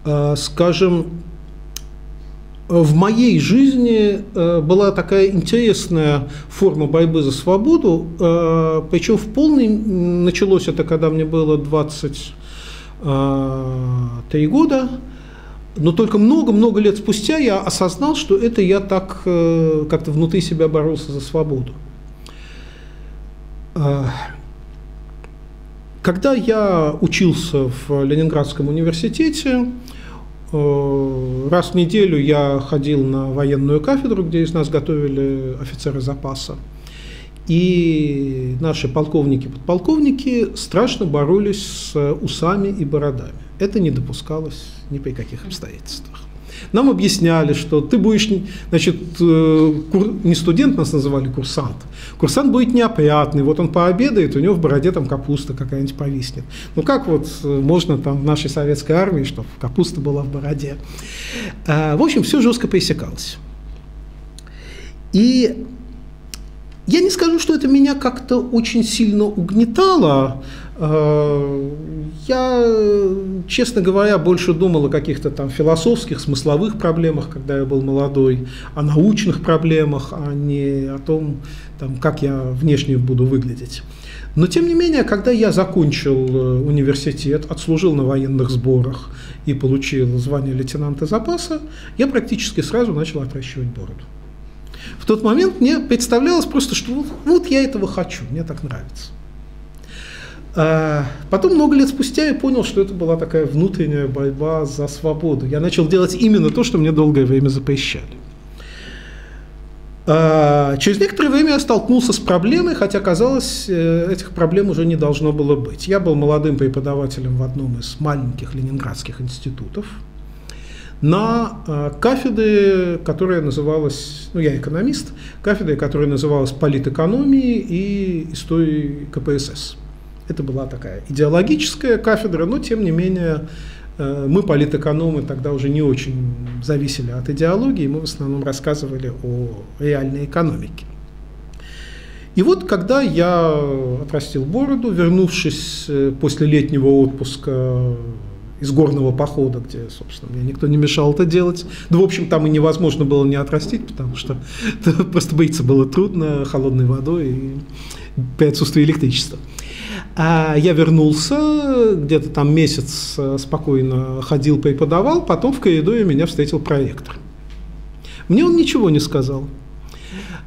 Speaker 1: А, скажем, в моей жизни э, была такая интересная форма борьбы за свободу, э, причем в полной началось это, когда мне было 23 э, года, но только много-много лет спустя я осознал, что это я так как-то внутри себя боролся за свободу. А, когда я учился в Ленинградском университете, э, раз в неделю я ходил на военную кафедру, где из нас готовили офицеры запаса. И наши полковники-подполковники страшно боролись с усами и бородами. Это не допускалось ни при каких обстоятельствах. Нам объясняли, что ты будешь, значит, э, не студент нас называли, курсант. Курсант будет неопрятный, вот он пообедает, у него в бороде там капуста какая-нибудь повиснет. Ну как вот э, можно там в нашей советской армии, чтобы капуста была в бороде. В общем, все жестко пресекалось. И я не скажу, что это меня как-то очень сильно угнетало. Э, я, честно говоря, больше думал о каких-то там философских, смысловых проблемах, когда я был молодой, о научных проблемах, а не о том, там, как я внешне буду выглядеть. Но, тем не менее, когда я закончил э, университет, отслужил на военных сборах и получил звание лейтенанта запаса, я практически сразу начал отращивать бороду. В тот момент мне представлялось просто, что вот я этого хочу, мне так нравится. А потом, много лет спустя, я понял, что это была такая внутренняя борьба за свободу. Я начал делать именно то, что мне долгое время запрещали. А через некоторое время я столкнулся с проблемой, хотя, казалось, э, этих проблем уже не должно было быть. Я был молодым преподавателем в одном из маленьких ленинградских институтов – на э, кафедре, которая называлась, ну я экономист, кафедре, которая называлась политэкономии и истории КПСС. Это была такая идеологическая кафедра, но тем не менее э, мы, политэкономы, тогда уже не очень зависели от идеологии, мы в основном рассказывали о реальной экономике. И вот когда я отрастил бороду, вернувшись э, после летнего отпуска из горного похода, где, собственно, мне никто не мешал это делать. Да, в общем, там и невозможно было не отрастить, потому что просто боиться было трудно холодной водой и при отсутствии электричества. А я вернулся, где-то там месяц э, спокойно ходил, преподавал, потом в коридоре меня встретил проектор. Мне он ничего не сказал.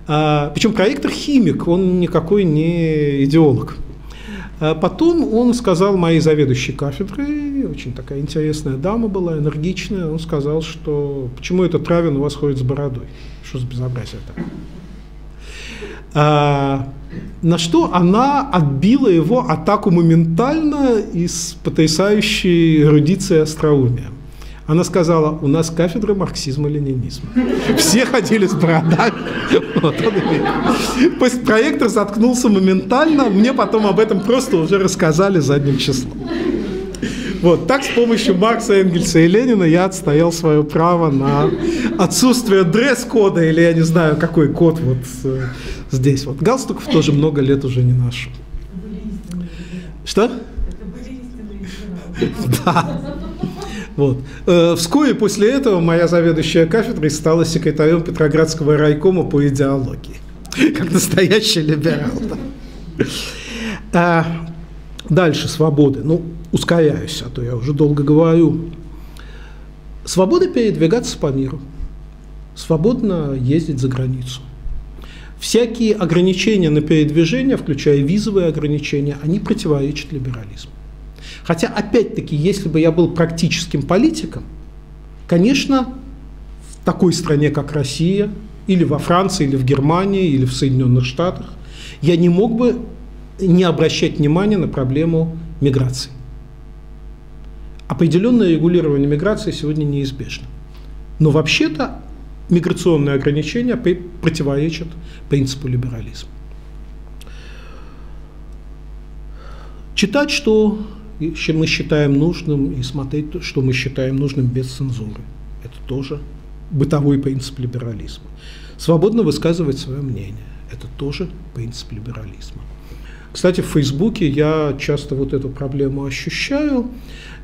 Speaker 1: А, причем проектор химик, он никакой не идеолог. А потом он сказал моей заведующей кафедрой, очень такая интересная дама была, энергичная, он сказал, что почему этот Травин у вас ходит с бородой? Что за безобразие это? А, на что она отбила его атаку моментально из потрясающей эрудиции остроумия. Она сказала, у нас кафедра марксизма-ленинизма. Все ходили с бородами. Вот он проектор заткнулся моментально. Мне потом об этом просто уже рассказали задним числом. Вот, так с помощью Маркса, Энгельса и Ленина я отстоял свое право на отсутствие дресс-кода, или я не знаю, какой код вот э, здесь. Вот галстуков тоже много лет уже не ношу. Что? Да. Вот. Э, вскоре после этого моя заведующая кафедрой стала секретарем Петроградского райкома по идеологии. Как настоящий либерал. Да. Дальше свободы. Ну, ускоряюсь, а то я уже долго говорю. Свобода передвигаться по миру. Свободно ездить за границу. Всякие ограничения на передвижение, включая визовые ограничения, они противоречат либерализму. Хотя, опять-таки, если бы я был практическим политиком, конечно, в такой стране, как Россия, или во Франции, или в Германии, или в Соединенных Штатах, я не мог бы не обращать внимания на проблему миграции. Определенное регулирование миграции сегодня неизбежно. Но вообще-то миграционные ограничения противоречат принципу либерализма. Читать, что мы считаем нужным, и смотреть, что мы считаем нужным без цензуры. Это тоже бытовой принцип либерализма. Свободно высказывать свое мнение. Это тоже принцип либерализма. Кстати, в Фейсбуке я часто вот эту проблему ощущаю.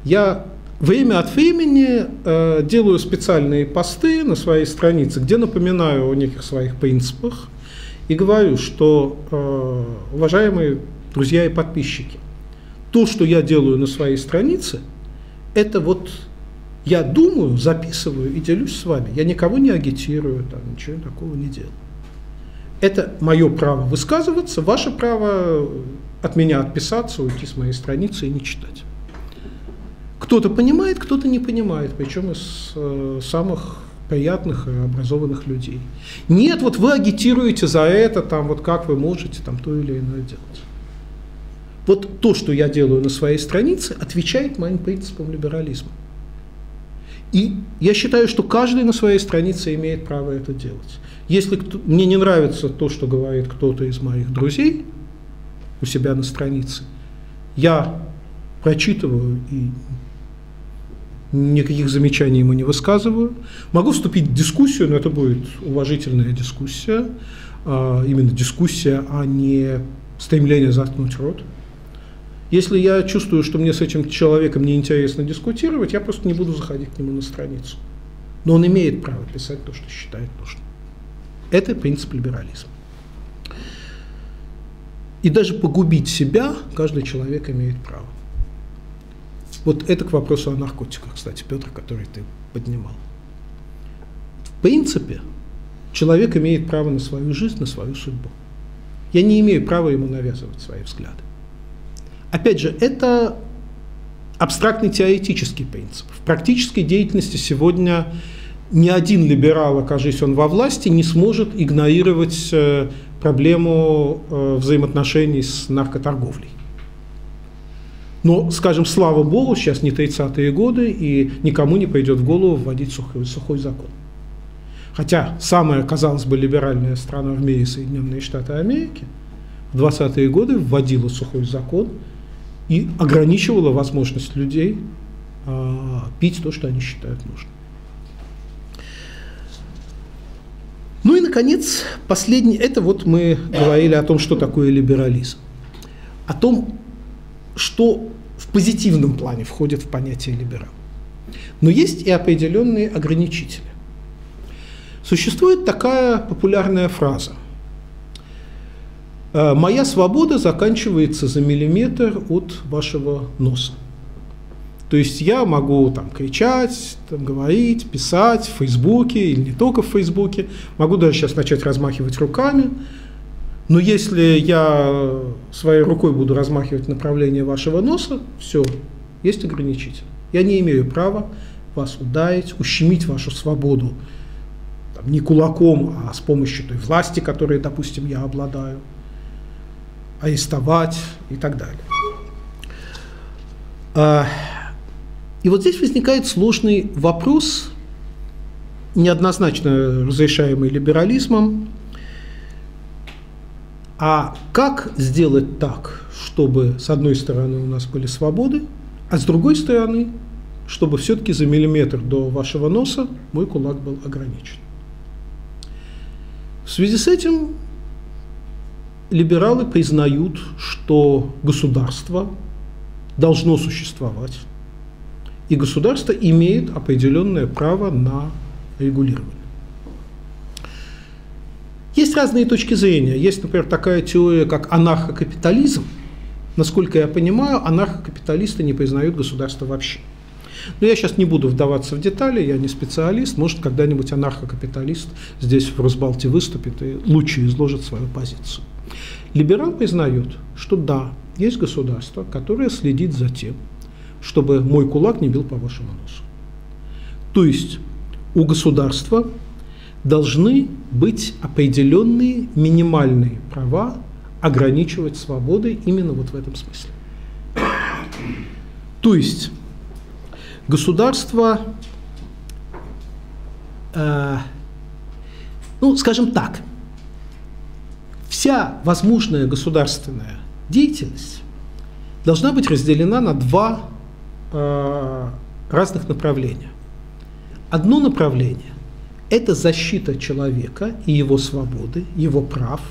Speaker 1: Я время от времени э, делаю специальные посты на своей странице, где напоминаю о неких своих принципах и говорю, что, э, уважаемые друзья и подписчики, то, что я делаю на своей странице, это вот я думаю, записываю и делюсь с вами. Я никого не агитирую, там, ничего такого не делаю. Это мое право высказываться, ваше право от меня отписаться, уйти с моей страницы и не читать. Кто-то понимает, кто-то не понимает, причем из э, самых приятных и образованных людей. Нет, вот вы агитируете за это, там, вот как вы можете там, то или иное делать. Вот то, что я делаю на своей странице, отвечает моим принципам либерализма. И я считаю, что каждый на своей странице имеет право это делать. Если кто, мне не нравится то, что говорит кто-то из моих друзей у себя на странице, я прочитываю и никаких замечаний ему не высказываю. Могу вступить в дискуссию, но это будет уважительная дискуссия, а, именно дискуссия, а не стремление заткнуть рот. Если я чувствую, что мне с этим человеком неинтересно дискутировать, я просто не буду заходить к нему на страницу. Но он имеет право писать то, что считает нужным. Это принцип либерализма. И даже погубить себя каждый человек имеет право. Вот это к вопросу о наркотиках, кстати, Петр, который ты поднимал. В принципе, человек имеет право на свою жизнь, на свою судьбу. Я не имею права ему навязывать свои взгляды. Опять же, это абстрактный теоретический принцип. В практической деятельности сегодня ни один либерал, окажись он во власти, не сможет игнорировать э, проблему э, взаимоотношений с наркоторговлей. Но, скажем, слава богу, сейчас не 30-е годы, и никому не пойдет в голову вводить сухой, сухой закон. Хотя самая, казалось бы, либеральная страна в мире, Соединенные Штаты Америки, в 20-е годы вводила сухой закон – и ограничивала возможность людей э, пить то, что они считают нужным. Ну и, наконец, последний, это вот мы говорили о том, что такое либерализм. О том, что в позитивном плане входит в понятие либерал. Но есть и определенные ограничители. Существует такая популярная фраза моя свобода заканчивается за миллиметр от вашего носа. То есть я могу там кричать, там, говорить, писать в Фейсбуке или не только в Фейсбуке, могу даже сейчас начать размахивать руками, но если я своей рукой буду размахивать направление вашего носа, все, есть ограничитель. Я не имею права вас ударить, ущемить вашу свободу там, не кулаком, а с помощью той власти, которой, допустим, я обладаю – арестовать и так далее. А, и вот здесь возникает сложный вопрос, неоднозначно разрешаемый либерализмом, а как сделать так, чтобы с одной стороны у нас были свободы, а с другой стороны, чтобы все-таки за миллиметр до вашего носа мой кулак был ограничен. В связи с этим либералы признают, что государство должно существовать, и государство имеет определенное право на регулирование. Есть разные точки зрения. Есть, например, такая теория, как анархокапитализм. Насколько я понимаю, анархокапиталисты не признают государство вообще. Но я сейчас не буду вдаваться в детали, я не специалист. Может, когда-нибудь анархокапиталист здесь в Росбалте выступит и лучше изложит свою позицию. Либерал признает, что да, есть государство, которое следит за тем, чтобы мой кулак не бил по вашему носу. То есть у государства должны быть определенные минимальные права ограничивать свободы именно вот в этом смысле. То есть государство, э, ну, скажем так, вся возможная государственная деятельность должна быть разделена на два э, разных направления. Одно направление – это защита человека и его свободы, его прав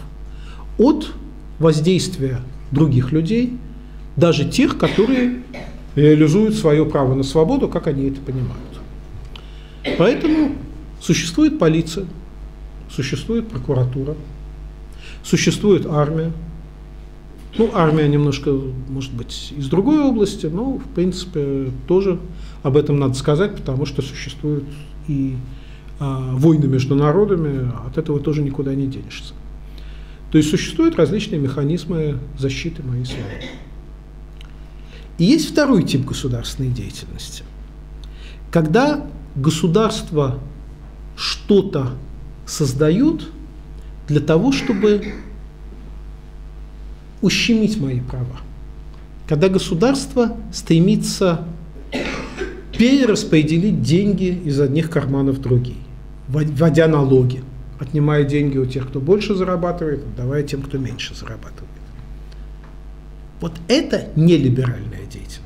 Speaker 1: от воздействия других людей, даже тех, которые реализуют свое право на свободу, как они это понимают. Поэтому существует полиция, существует прокуратура, Существует армия. Ну, армия немножко, может быть, из другой области, но, в принципе, тоже об этом надо сказать, потому что существуют и а, войны между народами, от этого тоже никуда не денешься. То есть существуют различные механизмы защиты моей свободы. И есть второй тип государственной деятельности. Когда государство что-то создает – для того, чтобы ущемить мои права. Когда государство стремится перераспределить деньги из одних карманов в другие, вводя налоги, отнимая деньги у тех, кто больше зарабатывает, давая тем, кто меньше зарабатывает. Вот это не либеральная деятельность.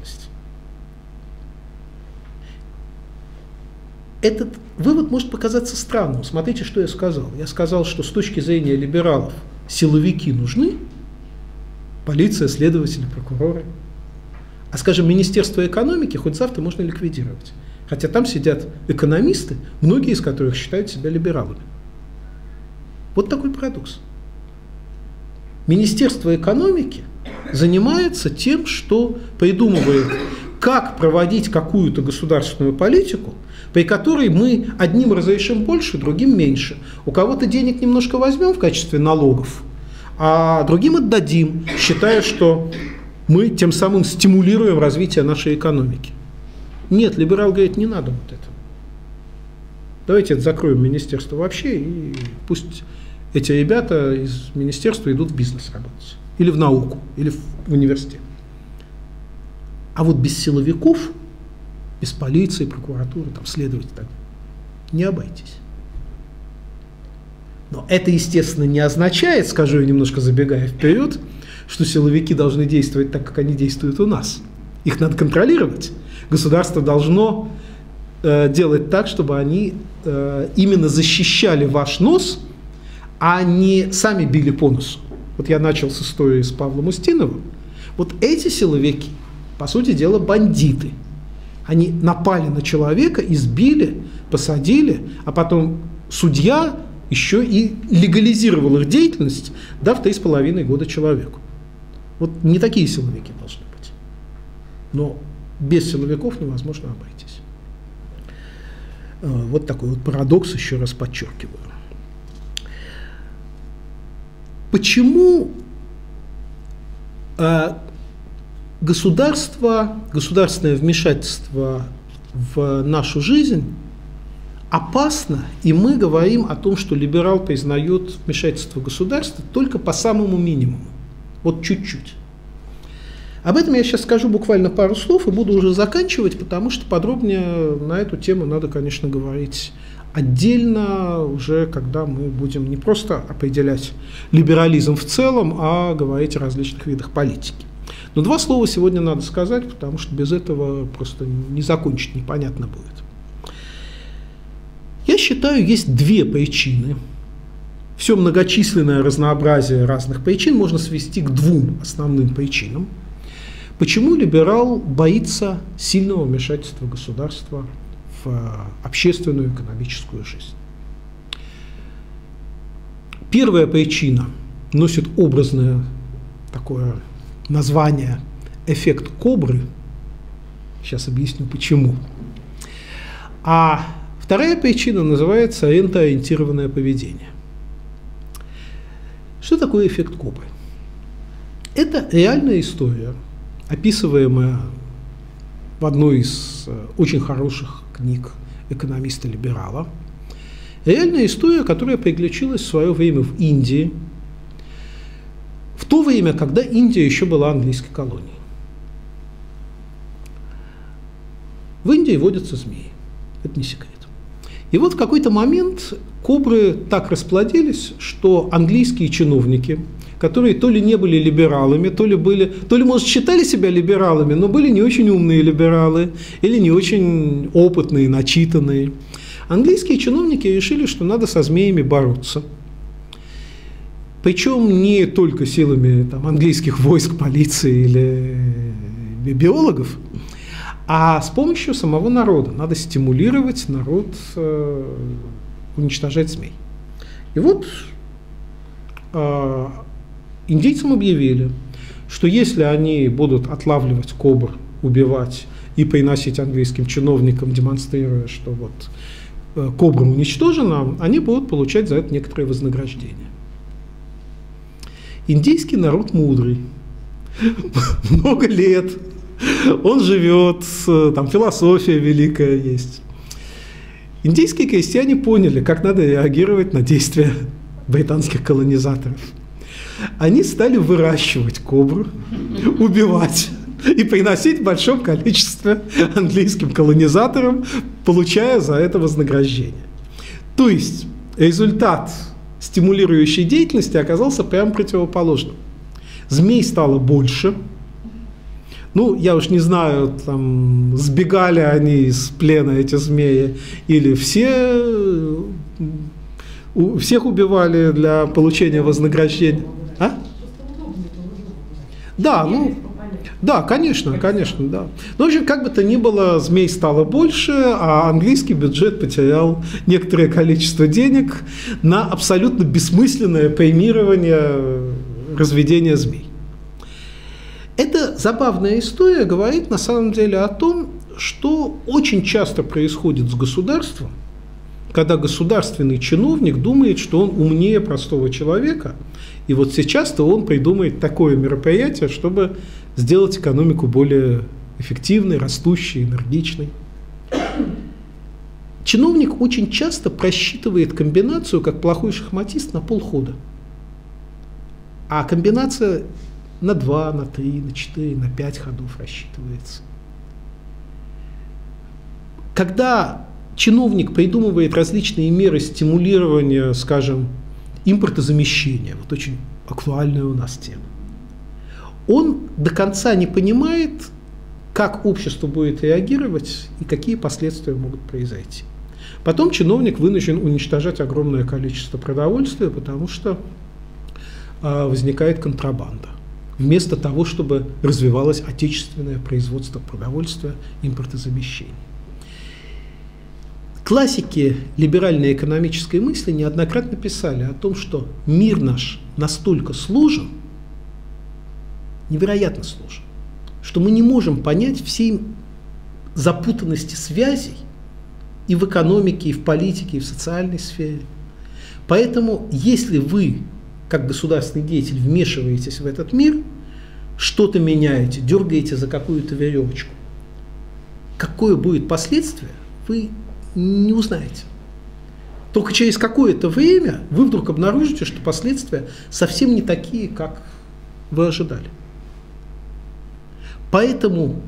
Speaker 1: Этот вывод может показаться странным. Смотрите, что я сказал. Я сказал, что с точки зрения либералов силовики нужны, полиция, следователи, прокуроры. А, скажем, Министерство экономики хоть завтра можно ликвидировать. Хотя там сидят экономисты, многие из которых считают себя либералами. Вот такой парадокс. Министерство экономики занимается тем, что придумывает, как проводить какую-то государственную политику, при которой мы одним разрешим больше, другим меньше. У кого-то денег немножко возьмем в качестве налогов, а другим отдадим, считая, что мы тем самым стимулируем развитие нашей экономики. Нет, либерал говорит, не надо вот это. Давайте закроем министерство вообще, и пусть эти ребята из министерства идут в бизнес работать. Или в науку, или в университет. А вот без силовиков, без полиции, прокуратуры, там, следователей, не обойтись. Но это, естественно, не означает, скажу я немножко забегая вперед, что силовики должны действовать так, как они действуют у нас. Их надо контролировать. Государство должно э, делать так, чтобы они э, именно защищали ваш нос, а не сами били по носу. Вот я начал с истории с Павлом Устиновым. Вот эти силовики, по сути дела, бандиты. Они напали на человека, избили, посадили, а потом судья еще и легализировал их деятельность, дав три с половиной года человеку. Вот не такие силовики должны быть. Но без силовиков невозможно обойтись. Э, вот такой вот парадокс, еще раз подчеркиваю. Почему э, государство, государственное вмешательство в нашу жизнь опасно, и мы говорим о том, что либерал признает вмешательство государства только по самому минимуму, вот чуть-чуть. Об этом я сейчас скажу буквально пару слов и буду уже заканчивать, потому что подробнее на эту тему надо, конечно, говорить отдельно, уже когда мы будем не просто определять либерализм в целом, а говорить о различных видах политики. Но два слова сегодня надо сказать, потому что без этого просто не закончить непонятно будет. Я считаю, есть две причины. Все многочисленное разнообразие разных причин можно свести к двум основным причинам – Почему либерал боится сильного вмешательства государства в э, общественную экономическую жизнь? Первая причина носит образное такое название эффект кобры. Сейчас объясню почему. А вторая причина называется рентоориентированное поведение. Что такое эффект кобры? Это реальная история – описываемая в одной из э, очень хороших книг экономиста-либерала. Реальная история, которая приключилась в свое время в Индии, в то время, когда Индия еще была английской колонией. В Индии водятся змеи, это не секрет. И вот в какой-то момент кобры так расплодились, что английские чиновники – которые то ли не были либералами, то ли были, то ли, может, считали себя либералами, но были не очень умные либералы или не очень опытные, начитанные. Английские чиновники решили, что надо со змеями бороться. Причем не только силами там, английских войск, полиции или биологов, а с помощью самого народа. Надо стимулировать народ э, уничтожать змей. И вот э, Индийцам объявили, что если они будут отлавливать кобр, убивать и приносить английским чиновникам, демонстрируя, что вот э, кобра уничтожена, они будут получать за это некоторое вознаграждение. Индийский народ мудрый, много лет, он живет, там философия великая есть. Индийские крестьяне поняли, как надо реагировать на действия британских колонизаторов – они стали выращивать кобру, убивать, и приносить в большом количестве английским колонизаторам, получая за это вознаграждение. То есть результат стимулирующей деятельности оказался прямо противоположным. Змей стало больше. Ну, я уж не знаю, там, сбегали они из плена, эти змеи, или все, всех убивали для получения вознаграждения. А? Да, ну, да, конечно, конечно, да. Ну, в общем, как бы то ни было, змей стало больше, а английский бюджет потерял некоторое количество денег на абсолютно бессмысленное премирование разведения змей. Эта забавная история говорит на самом деле о том, что очень часто происходит с государством, когда государственный чиновник думает, что он умнее простого человека, и вот сейчас-то он придумает такое мероприятие, чтобы сделать экономику более эффективной, растущей, энергичной. Чиновник очень часто просчитывает комбинацию, как плохой шахматист, на полхода. А комбинация на 2, на 3, на 4, на 5 ходов рассчитывается. Когда чиновник придумывает различные меры стимулирования, скажем, импортозамещения, вот очень актуальная у нас тема, он до конца не понимает, как общество будет реагировать и какие последствия могут произойти. Потом чиновник вынужден уничтожать огромное количество продовольствия, потому что а, возникает контрабанда. Вместо того, чтобы развивалось отечественное производство продовольствия, импортозамещение. Классики либеральной экономической мысли неоднократно писали о том, что мир наш настолько сложен, невероятно сложен, что мы не можем понять всей запутанности связей и в экономике, и в политике, и в социальной сфере. Поэтому, если вы, как государственный деятель, вмешиваетесь в этот мир, что-то меняете, дергаете за какую-то веревочку, какое будет последствие, вы не узнаете. Только через какое-то время вы вдруг обнаружите, что последствия совсем не такие, как вы ожидали. Поэтому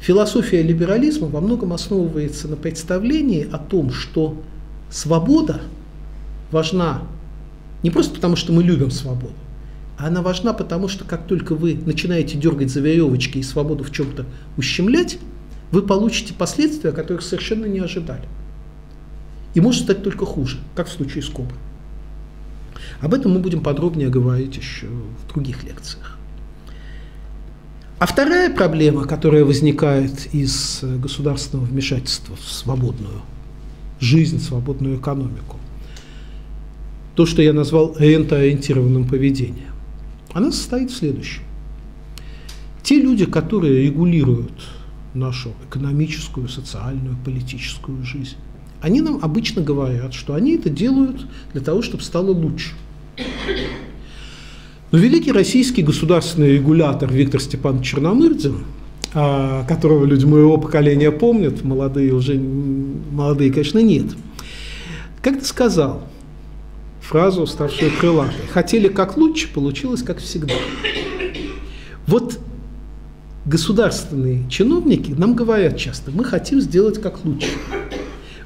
Speaker 1: философия либерализма во многом основывается на представлении о том, что свобода важна не просто потому, что мы любим свободу, а она важна потому, что как только вы начинаете дергать за веревочки и свободу в чем-то ущемлять, вы получите последствия, которых совершенно не ожидали. И может стать только хуже, как в случае с Коброй. Об этом мы будем подробнее говорить еще в других лекциях. А вторая проблема, которая возникает из государственного вмешательства в свободную жизнь, свободную экономику, то, что я назвал рентоориентированным поведением, она состоит в следующем. Те люди, которые регулируют нашу экономическую, социальную, политическую жизнь, они нам обычно говорят, что они это делают для того, чтобы стало лучше. Но великий российский государственный регулятор Виктор Степан Черномырдин, а, которого люди моего поколения помнят, молодые уже, молодые, конечно, нет, как-то сказал фразу, ставшую крылатой. Хотели как лучше, получилось как всегда. Вот государственные чиновники нам говорят часто, мы хотим сделать как лучше.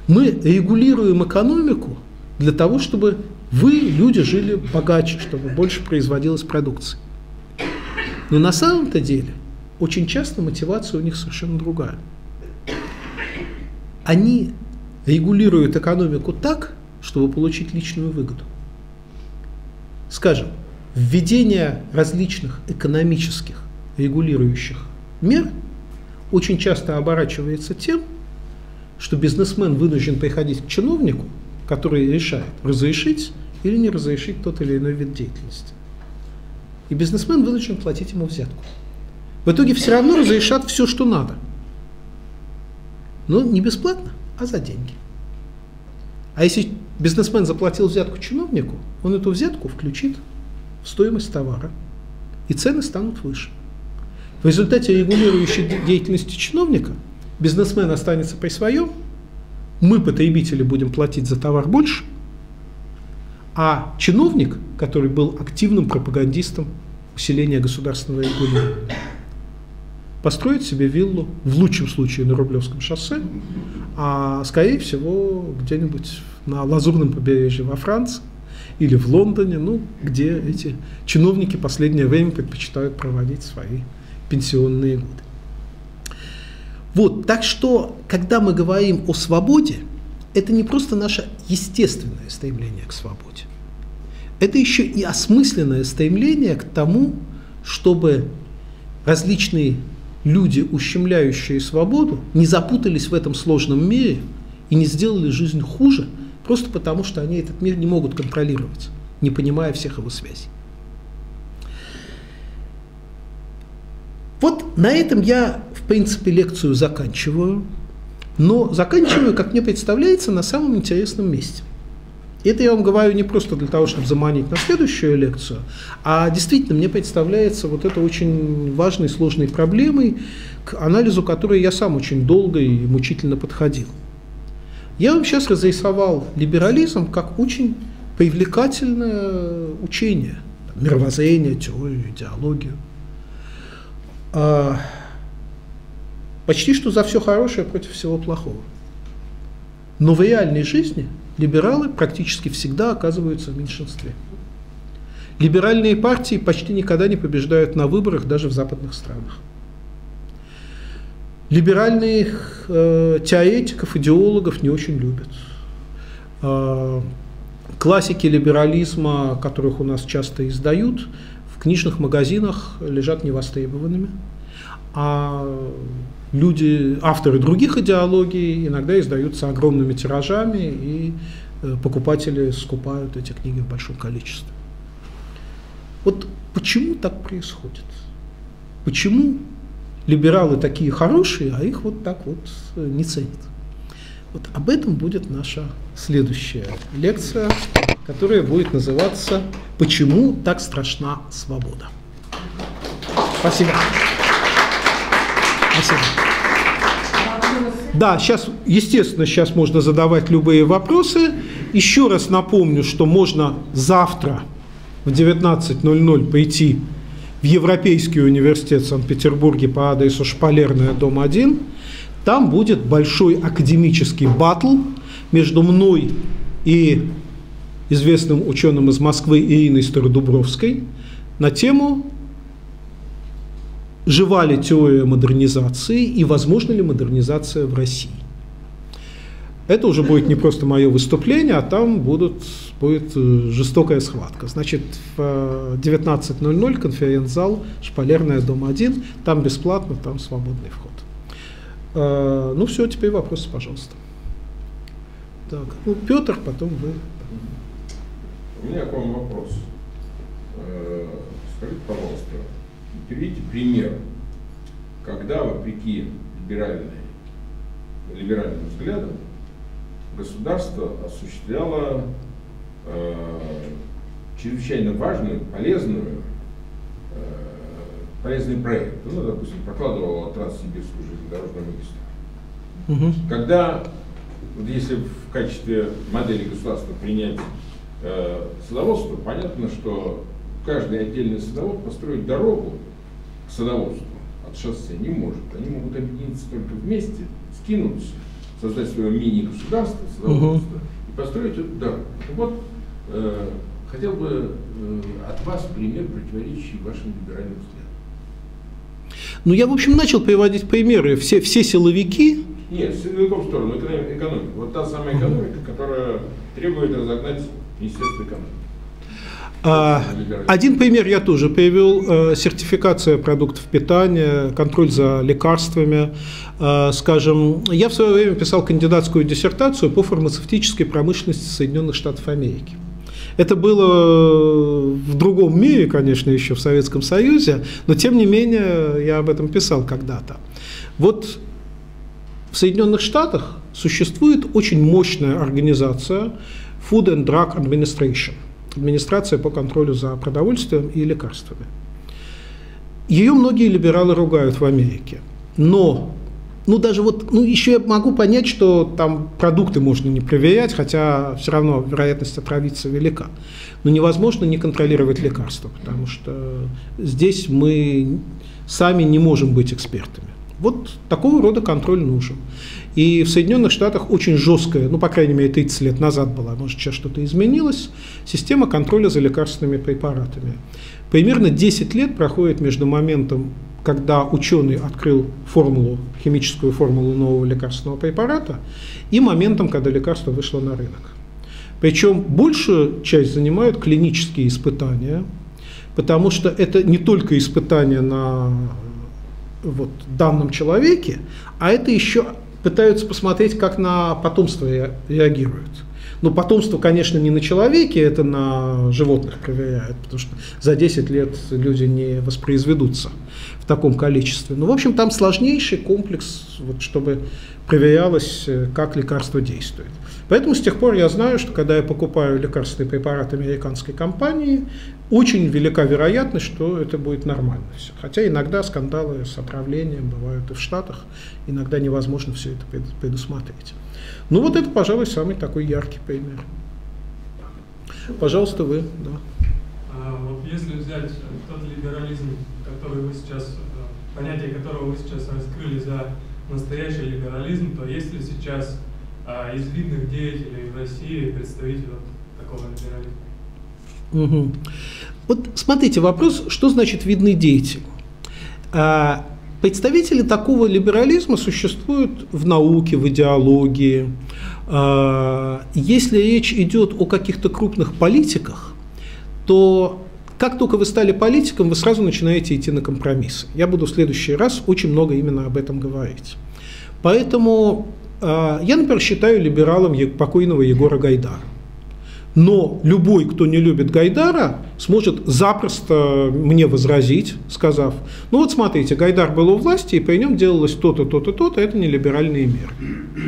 Speaker 1: Мы регулируем экономику для того, чтобы вы, люди, жили богаче, чтобы больше производилось продукции. Но на самом-то деле очень часто мотивация у них совершенно другая. Они регулируют экономику так, чтобы получить личную выгоду. Скажем, введение различных экономических регулирующих мер очень часто оборачивается тем, что бизнесмен вынужден приходить к чиновнику, который решает разрешить или не разрешить тот или иной вид деятельности. И бизнесмен вынужден платить ему взятку. В итоге все равно разрешат все, что надо. Но не бесплатно, а за деньги. А если бизнесмен заплатил взятку чиновнику, он эту взятку включит в стоимость товара, и цены станут выше. В результате регулирующей деятельности чиновника бизнесмен останется при своем, мы, потребители, будем платить за товар больше, а чиновник, который был активным пропагандистом усиления государственного регулирования, построить себе виллу, в лучшем случае на Рублевском шоссе, а скорее всего где-нибудь на Лазурном побережье во Франции или в Лондоне, ну, где эти чиновники последнее время предпочитают проводить свои пенсионные годы. Вот, так что, когда мы говорим о свободе, это не просто наше естественное стремление к свободе. Это еще и осмысленное стремление к тому, чтобы различные люди, ущемляющие свободу, не запутались в этом сложном мире и не сделали жизнь хуже, просто потому что они этот мир не могут контролировать, не понимая всех его связей. Вот на этом я, в принципе, лекцию заканчиваю, но заканчиваю, как мне представляется, на самом интересном месте. Это я вам говорю не просто для того, чтобы заманить на следующую лекцию, а действительно мне представляется вот это очень важной, сложной проблемой, к анализу которой я сам очень долго и мучительно подходил. Я вам сейчас разрисовал либерализм как очень привлекательное учение, мировоззрение, теорию, идеологию. А, почти что за все хорошее против всего плохого. Но в реальной жизни либералы практически всегда оказываются в меньшинстве. Либеральные партии почти никогда не побеждают на выборах даже в западных странах. Либеральных э, теоретиков, идеологов не очень любят. Э, классики либерализма, которых у нас часто издают, книжных магазинах лежат невостребованными. А люди, авторы других идеологий иногда издаются огромными тиражами, и э, покупатели скупают эти книги в большом количестве. Вот почему так происходит? Почему либералы такие хорошие, а их вот так вот э, не ценят? Вот об этом будет наша следующая лекция, которая будет называться «Почему так страшна свобода?». Спасибо. Спасибо. Да, сейчас, естественно, сейчас можно задавать любые вопросы. Еще раз напомню, что можно завтра в 19.00 пойти в Европейский университет в Санкт-Петербурге по адресу Шпалерная, дом 1. Там будет большой академический батл между мной и известным ученым из Москвы Ириной Стародубровской на тему жива ли теория модернизации и возможна ли модернизация в России. Это уже будет не просто мое выступление, а там будут, будет э, жестокая схватка. Значит, в 19.00 конференц-зал Шпалерная, дом 1, там бесплатно, там свободный вход. Э, ну все, теперь вопросы, пожалуйста. Так, ну, Петр, потом вы.
Speaker 2: У меня к вам вопрос. Э, скажите, пожалуйста, приведите пример, когда, вопреки либеральным взглядам, государство осуществляло э, чрезвычайно важную, полезную, э, полезный проект. Ну, допустим, прокладывало Транссибирскую железнодорожную магистраль. Угу. Когда, вот если в качестве модели государства принять э, садоводство, понятно, что каждый отдельный садовод построить дорогу к садоводству от шоссе не может. Они могут объединиться только вместе, скинуться, создать свое мини-государство, садоводство, угу. и построить эту дорогу. Вот э, хотел бы э, от вас пример, противоречащий вашим либеральным взглядам.
Speaker 1: Ну, я, в общем, начал приводить примеры. Все, все силовики...
Speaker 2: Нет, силовиков в сторону, экономика. Вот та самая экономика, которая требует разогнать Министерство экономики.
Speaker 1: А, один пример я тоже привел. Э, сертификация продуктов питания, контроль за лекарствами. Э, скажем, я в свое время писал кандидатскую диссертацию по фармацевтической промышленности Соединенных Штатов Америки. Это было в другом мире, конечно, еще в Советском Союзе, но тем не менее я об этом писал когда-то. Вот в Соединенных Штатах существует очень мощная организация Food and Drug Administration – администрация по контролю за продовольствием и лекарствами. Ее многие либералы ругают в Америке. Но, ну даже вот, ну еще я могу понять, что там продукты можно не проверять, хотя все равно вероятность отравиться велика. Но невозможно не контролировать лекарства, потому что здесь мы сами не можем быть экспертами. Вот такого рода контроль нужен. И в Соединенных Штатах очень жесткая, ну, по крайней мере, 30 лет назад была, может, сейчас что-то изменилось, система контроля за лекарственными препаратами. Примерно 10 лет проходит между моментом, когда ученый открыл формулу, химическую формулу нового лекарственного препарата, и моментом, когда лекарство вышло на рынок. Причем большую часть занимают клинические испытания, потому что это не только испытания на вот, данном человеке, а это еще пытаются посмотреть, как на потомство реагируют. Но потомство, конечно, не на человеке, это на животных проверяют, потому что за 10 лет люди не воспроизведутся в таком количестве. Ну, в общем, там сложнейший комплекс, вот, чтобы проверялось, как лекарство действует. Поэтому с тех пор я знаю, что когда я покупаю лекарственный препарат американской компании, очень велика вероятность, что это будет нормально все. Хотя иногда скандалы с отравлением бывают и в Штатах, иногда невозможно все это предусмотреть. Ну вот это, пожалуй, самый такой яркий пример. Пожалуйста, вы, да.
Speaker 3: А, вот если взять тот либерализм, который вы сейчас, э, понятие которого вы сейчас раскрыли за настоящий либерализм, то есть ли сейчас а, из видных деятелей в России представитель вот такого либерализма?
Speaker 1: Угу. Вот смотрите, вопрос, что значит видный деятель? А, представители такого либерализма существуют в науке, в идеологии. А, если речь идет о каких-то крупных политиках, то как только вы стали политиком, вы сразу начинаете идти на компромиссы. Я буду в следующий раз очень много именно об этом говорить. Поэтому а, я, например, считаю либералом покойного Егора Гайдара. Но любой, кто не любит Гайдара, сможет запросто мне возразить, сказав, ну вот смотрите, Гайдар был у власти, и при нем делалось то-то, то-то, то-то, это не либеральные меры.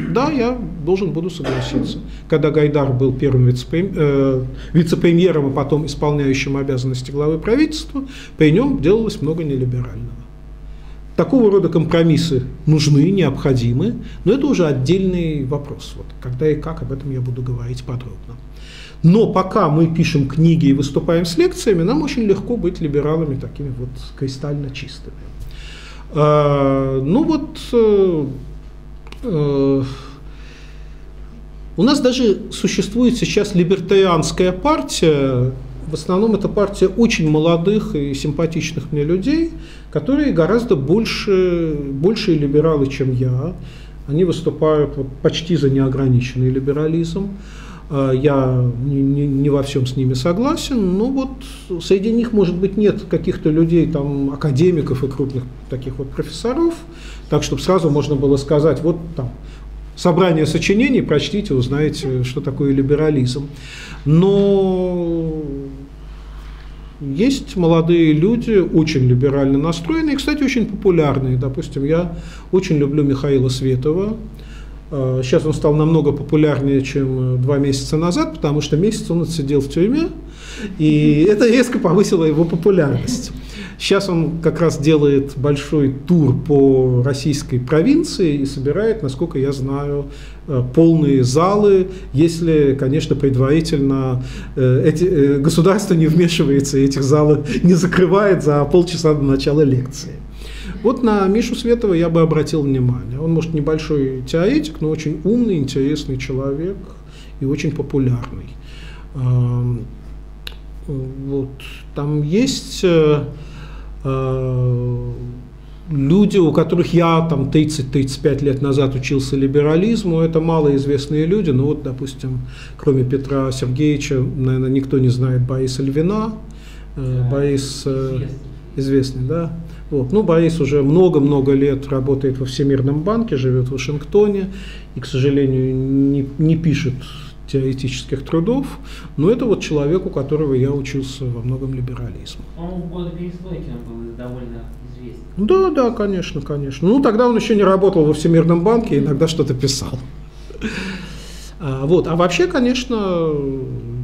Speaker 1: Да, я должен буду согласиться. Когда Гайдар был первым э, вице-премьером, а потом исполняющим обязанности главы правительства, при нем делалось много нелиберального. Такого рода компромиссы нужны, необходимы, но это уже отдельный вопрос. Вот, когда и как, об этом я буду говорить подробно. Но пока мы пишем книги и выступаем с лекциями, нам очень легко быть либералами такими вот кристально чистыми. А, ну вот, э, э, у нас даже существует сейчас либертарианская партия, в основном это партия очень молодых и симпатичных мне людей, которые гораздо больше, большие либералы, чем я. Они выступают почти за неограниченный либерализм. А, я не, не, не во всем с ними согласен, но вот среди них, может быть, нет каких-то людей, там, академиков и крупных таких вот профессоров, так, чтобы сразу можно было сказать, вот там, собрание сочинений, прочтите, узнаете, что такое либерализм. Но есть молодые люди, очень либерально настроенные, кстати, очень популярные. Допустим, я очень люблю Михаила Светова. А, сейчас он стал намного популярнее, чем э, два месяца назад, потому что месяц он отсидел в тюрьме, и это резко повысило его популярность. Сейчас он как раз делает большой тур по российской провинции и собирает, насколько я знаю, полные залы, если, конечно, предварительно э, эти, э, государство не вмешивается и этих залов не закрывает за полчаса до начала лекции. Вот на Мишу Светова я бы обратил внимание. Он, может, небольшой теоретик, но очень умный, интересный человек и очень популярный. Вот. Там есть Э, люди, у которых я там 30-35 лет назад учился либерализму, это малоизвестные люди, ну вот, допустим, кроме Петра Сергеевича, наверное, никто не знает Бориса Львина, э, Борис э, известный, да, вот. Ну, Борис уже много-много лет работает во Всемирном банке, живет в Вашингтоне и, к сожалению, не, не пишет теоретических трудов, но это вот человек, у которого я учился во многом либерализму.
Speaker 4: Он в годы перестройки был довольно известен.
Speaker 1: Да, да, конечно, конечно. Ну, тогда он еще не работал во Всемирном банке, иногда что-то писал. А, вот. А вообще, конечно,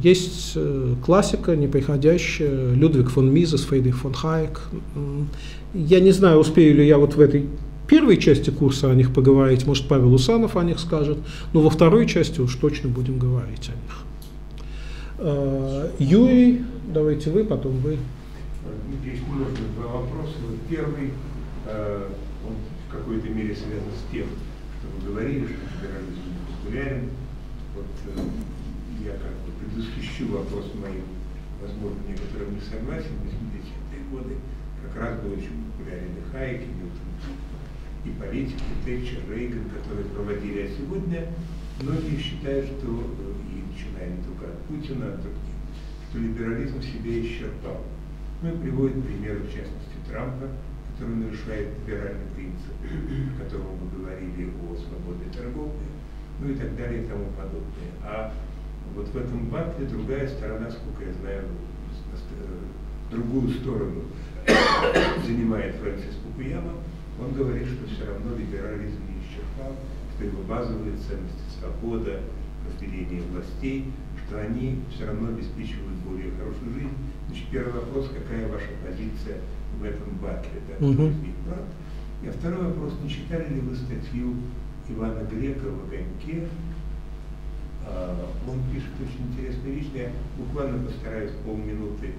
Speaker 1: есть э, классика неприходящая, Людвиг фон Мизес, Фрейдрих фон Хайек. Я не знаю, успею ли я вот в этой первой части курса о них поговорить, может, Павел Усанов о них скажет, но во второй части уж точно будем говорить о них. А, Юрий, давайте вы, потом вы.
Speaker 5: Если можно, два вопроса. Первый, э, он в какой-то мере связан с тем, что вы говорили, что либерализм популярен. Вот э, я как бы предвосхищу вопрос моим, возможно, некоторым не согласен, в 80-е годы как раз был очень популярен и Хайек, и политики, Тэтчер, Рейган, которые проводили. А сегодня многие считают, что, э, и начиная не только от Путина, а других, что либерализм себя исчерпал. Ну и приводит примеры, в частности, Трампа, который нарушает либеральный принцип, о котором мы говорили о свободной торговле, ну и так далее и тому подобное. А вот в этом батле другая сторона, сколько я знаю, другую сторону занимает Фрэнсис Фукуяма, он говорит, что все равно либерализм не исчерпал, что его базовые ценности, свобода, разделение властей, что они все равно обеспечивают более хорошую жизнь, Значит, первый вопрос, какая ваша позиция в этом батле, да, угу. прав? И второй вопрос, не читали ли вы статью Ивана Грека в «Огоньке»? А, он пишет очень интересную вещь, я буквально постараюсь полминуты,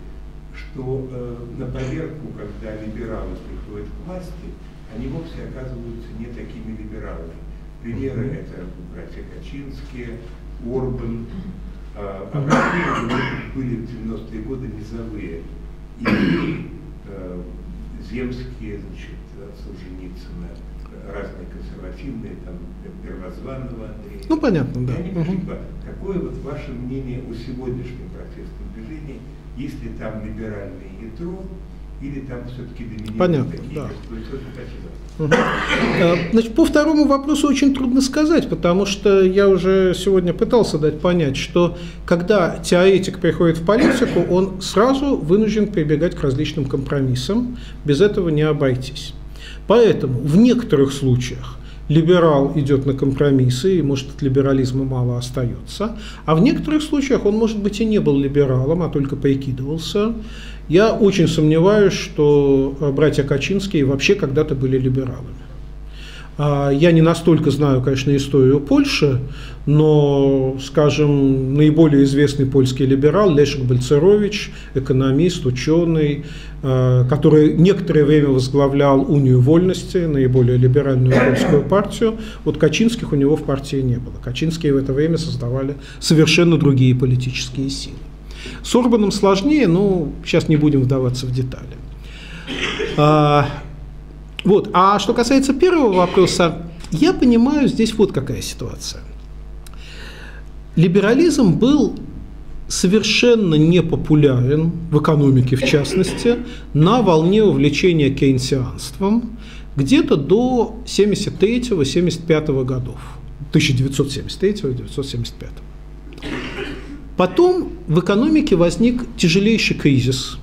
Speaker 5: что э, на поверку, когда либералы приходят к власти, они вовсе оказываются не такими либералами. Примеры mm-hmm. это братья Качинские, Орбан, а, а были в 90-е годы низовые. И э, земские, значит, Солженицына, разные консервативные, там, Первозванного Андрея.
Speaker 1: Ну, понятно, да.
Speaker 5: Угу. Какое вот ваше мнение о сегодняшнем протестном движении, если там либеральное ядро, или там все-таки доминируют
Speaker 1: Понятно,
Speaker 5: такие
Speaker 1: да. Угу. Значит, по второму вопросу очень трудно сказать, потому что я уже сегодня пытался дать понять, что когда теоретик приходит в политику, он сразу вынужден прибегать к различным компромиссам, без этого не обойтись. Поэтому в некоторых случаях либерал идет на компромиссы, и, может, от либерализма мало остается, а в некоторых случаях он, может быть, и не был либералом, а только прикидывался, я очень сомневаюсь, что э, братья Качинские вообще когда-то были либералами. А, я не настолько знаю, конечно, историю Польши, но, скажем, наиболее известный польский либерал Лешек Бальцерович, экономист, ученый, э, который некоторое время возглавлял Унию Вольности, наиболее либеральную польскую партию, вот Качинских у него в партии не было. Качинские в это время создавали совершенно другие политические силы. С Орбаном сложнее, но сейчас не будем вдаваться в детали. Вот. А что касается первого вопроса, я понимаю, здесь вот какая ситуация. Либерализм был совершенно непопулярен в экономике, в частности, на волне увлечения кейнсианством где-то до 73-75 годов, 1973-1975. Потом в экономике возник тяжелейший кризис.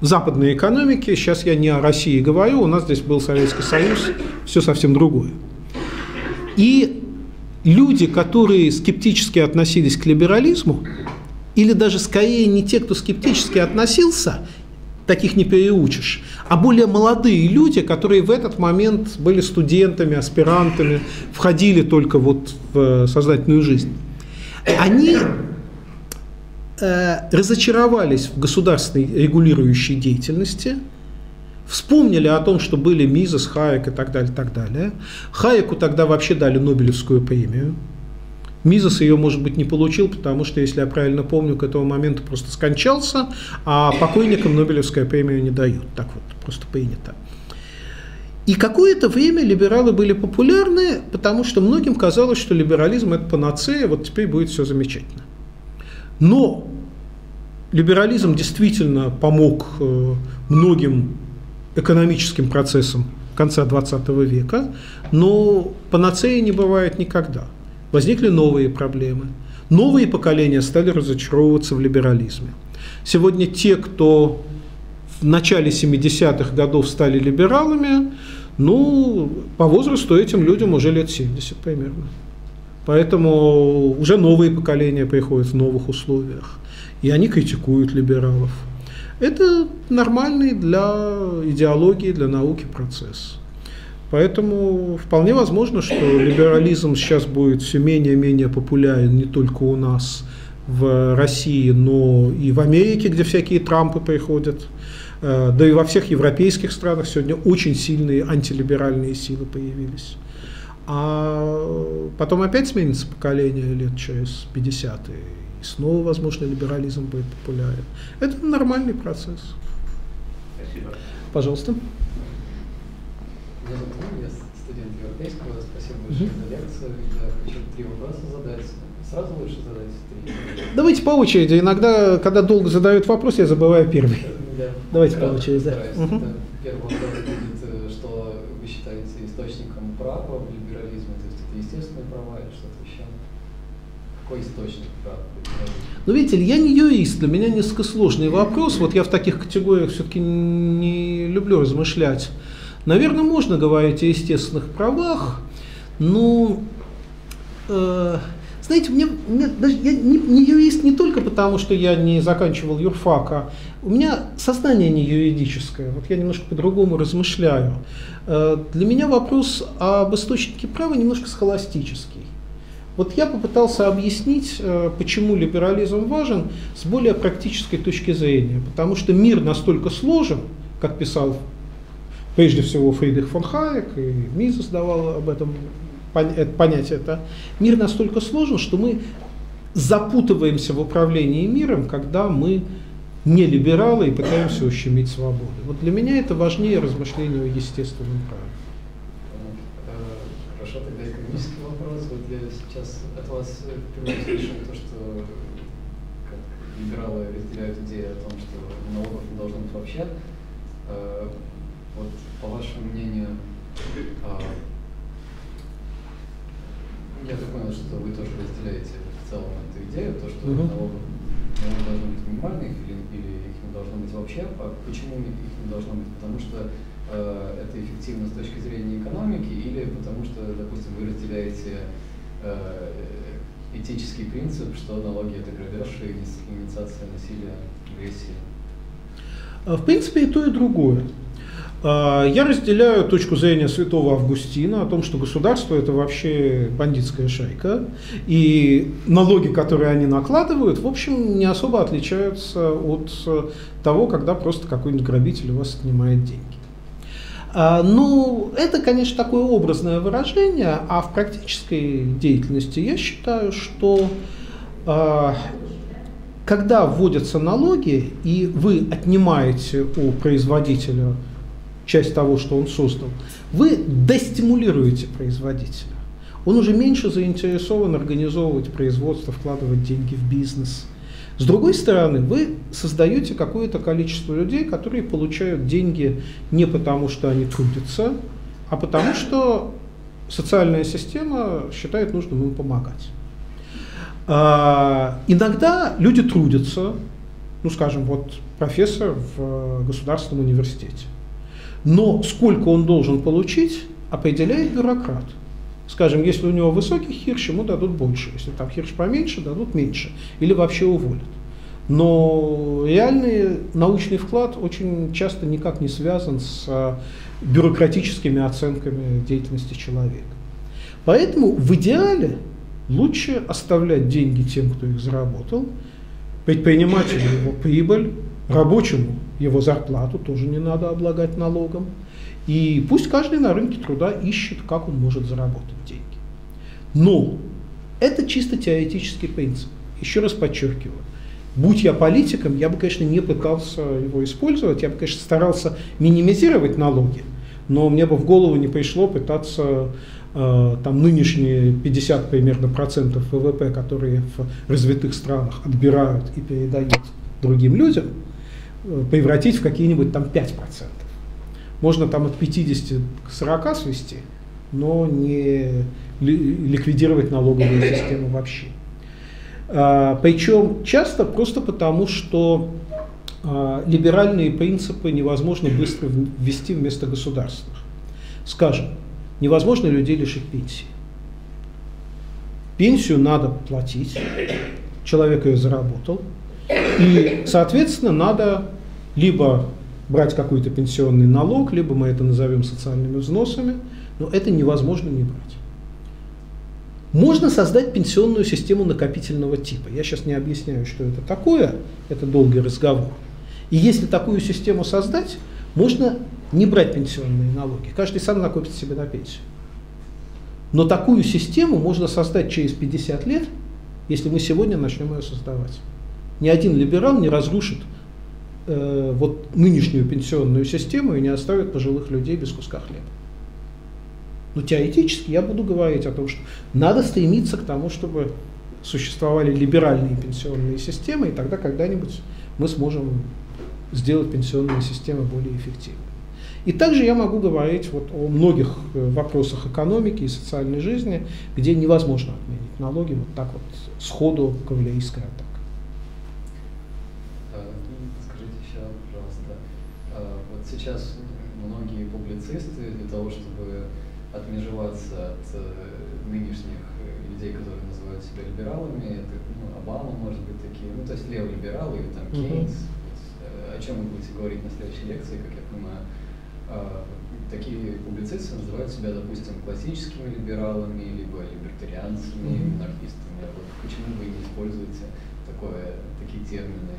Speaker 1: Западной экономике, сейчас я не о России говорю, у нас здесь был Советский Союз, все совсем другое. И люди, которые скептически относились к либерализму, или даже скорее не те, кто скептически относился, таких не переучишь, а более молодые люди, которые в этот момент были студентами, аспирантами, входили только вот в сознательную жизнь, они Э, разочаровались в государственной регулирующей деятельности, вспомнили о том, что были Мизес, Хайек и так далее, так далее. Хайеку тогда вообще дали Нобелевскую премию. Мизес ее, может быть, не получил, потому что, если я правильно помню, к этому моменту просто скончался, а покойникам Нобелевская премию не дают. Так вот, просто принято. И какое-то время либералы были популярны, потому что многим казалось, что либерализм – это панацея, вот теперь будет все замечательно. Но либерализм действительно помог э, многим экономическим процессам конца 20 века, но панацеи не бывает никогда. Возникли новые проблемы. Новые поколения стали разочаровываться в либерализме. Сегодня те, кто в начале 70-х годов стали либералами, ну, по возрасту этим людям уже лет 70 примерно. Поэтому уже новые поколения приходят в новых условиях, и они критикуют либералов. Это нормальный для идеологии, для науки процесс. Поэтому вполне возможно, что либерализм сейчас будет все менее и менее популярен не только у нас в России, но и в Америке, где всякие Трампы приходят. Э, да и во всех европейских странах сегодня очень сильные антилиберальные силы появились. А потом опять сменится поколение лет через 50 и снова, возможно, либерализм будет популярен. Это нормальный процесс.
Speaker 5: Спасибо.
Speaker 1: Пожалуйста.
Speaker 6: Меня зовут Иван, я студент европейского. Спасибо большое за лекцию. Я хочу три вопроса задать. Сразу лучше задать три.
Speaker 1: Давайте по очереди. Иногда, когда долго задают вопрос, я забываю первый.
Speaker 6: Да.
Speaker 1: Давайте по очереди, да.
Speaker 6: Да. Первый вопрос будет, э, что вы считаете источником права в либерализме? То есть это естественные права или что-то еще? Какой источник?
Speaker 1: Ну, видите я не юрист, для меня несколько сложный вопрос. Вот я в таких категориях все-таки не люблю размышлять. Наверное, можно говорить о естественных правах, но, э, знаете, мне, мне даже, я не, не юрист не только потому, что я не заканчивал юрфака, у меня сознание не юридическое, вот я немножко по-другому размышляю. Э, для меня вопрос об источнике права немножко схоластический. Вот я попытался объяснить, э, почему либерализм важен с более практической точки зрения. Потому что мир настолько сложен, как писал прежде всего Фридрих фон Хайек, и Мизес давал об этом это понятие, это мир настолько сложен, что мы запутываемся в управлении миром, когда мы не либералы и пытаемся ущемить свободу. Вот для меня это важнее размышления о естественном праве.
Speaker 6: Э, Хорошо, тогда экономический вопрос. Вот я сейчас от вас впервые слышал то, что как либералы разделяют идею о том, что налогов не должно быть вообще. Э, Вот по вашему мнению, а, я так понял, что вы тоже разделяете в целом эту идею, то, что налогов налоги должны быть минимальные или, или их не должно быть вообще. А почему их не должно быть? Потому что э, это эффективно с точки зрения экономики или потому что, допустим, вы разделяете этический принцип, что налоги это грабеж и ини- инициация насилия, агрессии.
Speaker 1: А, В принципе, и то, и другое. А, Я разделяю точку зрения святого Августина о том, что государство это вообще бандитская шайка, и налоги, которые они накладывают, в общем, не особо отличаются от э, того, когда просто какой-нибудь грабитель у вас отнимает деньги. А, Ну, это, конечно, такое образное выражение, а в практической деятельности я считаю, что а, когда вводятся налоги, и вы отнимаете у производителя часть того, что он создал, вы дестимулируете производителя. Он уже меньше заинтересован организовывать производство, вкладывать деньги в бизнес. С другой стороны, вы создаете какое-то количество людей, которые получают деньги не потому, что они трудятся, а потому что социальная система считает нужным им помогать. А, Иногда люди трудятся, ну, скажем, вот профессор в государственном университете. Но сколько он должен получить, определяет бюрократ. Скажем, если у него высокий хирш, ему дадут больше. Если там хирш поменьше, дадут меньше. Или вообще уволят. Но реальный научный вклад очень часто никак не связан с э, бюрократическими оценками деятельности человека. Поэтому в идеале лучше оставлять деньги тем, кто их заработал, предпринимателю его прибыль, рабочему его зарплату тоже не надо облагать налогом. И пусть каждый на рынке труда ищет, как он может заработать деньги. Но это чисто теоретический принцип. Еще раз подчеркиваю. Будь я политиком, я бы, конечно, не пытался его использовать, я бы, конечно, старался минимизировать налоги, но мне бы в голову не пришло пытаться э, там нынешние 50 примерно процентов ВВП, которые в развитых странах отбирают и передают другим людям, э, превратить в какие-нибудь там 5 процентов. Можно там от 50 к 40 свести, но не ли- ликвидировать налоговую систему вообще. А, Причем часто просто потому, что а, либеральные принципы невозможно быстро ввести вместо государственных. Скажем, невозможно людей лишить пенсии. Пенсию надо платить, человек ее заработал, и, соответственно, надо либо брать какой-то пенсионный налог, либо мы это назовем социальными взносами, но это невозможно не брать. Можно создать пенсионную систему накопительного типа. Я сейчас не объясняю, что это такое, это долгий разговор. И если такую систему создать, можно не брать пенсионные налоги. Каждый сам накопит себе на пенсию. Но такую систему можно создать через 50 лет, если мы сегодня начнем ее создавать. Ни один либерал не разрушит э, вот нынешнюю пенсионную систему и не оставит пожилых людей без куска хлеба. Но теоретически я буду говорить о том, что надо стремиться к тому, чтобы существовали либеральные пенсионные системы, и тогда когда-нибудь мы сможем сделать пенсионные системы более эффективными. И также я могу говорить вот о многих э, вопросах экономики и социальной жизни, где невозможно отменить налоги вот так вот сходу кавалерийская атака.
Speaker 6: А, скажите еще, пожалуйста, а, вот сейчас многие публицисты для того, чтобы отмежеваться от э, нынешних людей, которые называют себя либералами, это ну, Обама, может быть, такие, ну, то есть леволибералы или там Кейнс, вот, о чем вы будете говорить на следующей лекции, как я понимаю, а, такие публицисты называют себя, допустим, классическими либералами, либо либертарианцами, mm-hmm. монархистами. Вот почему вы не используете такое, такие термины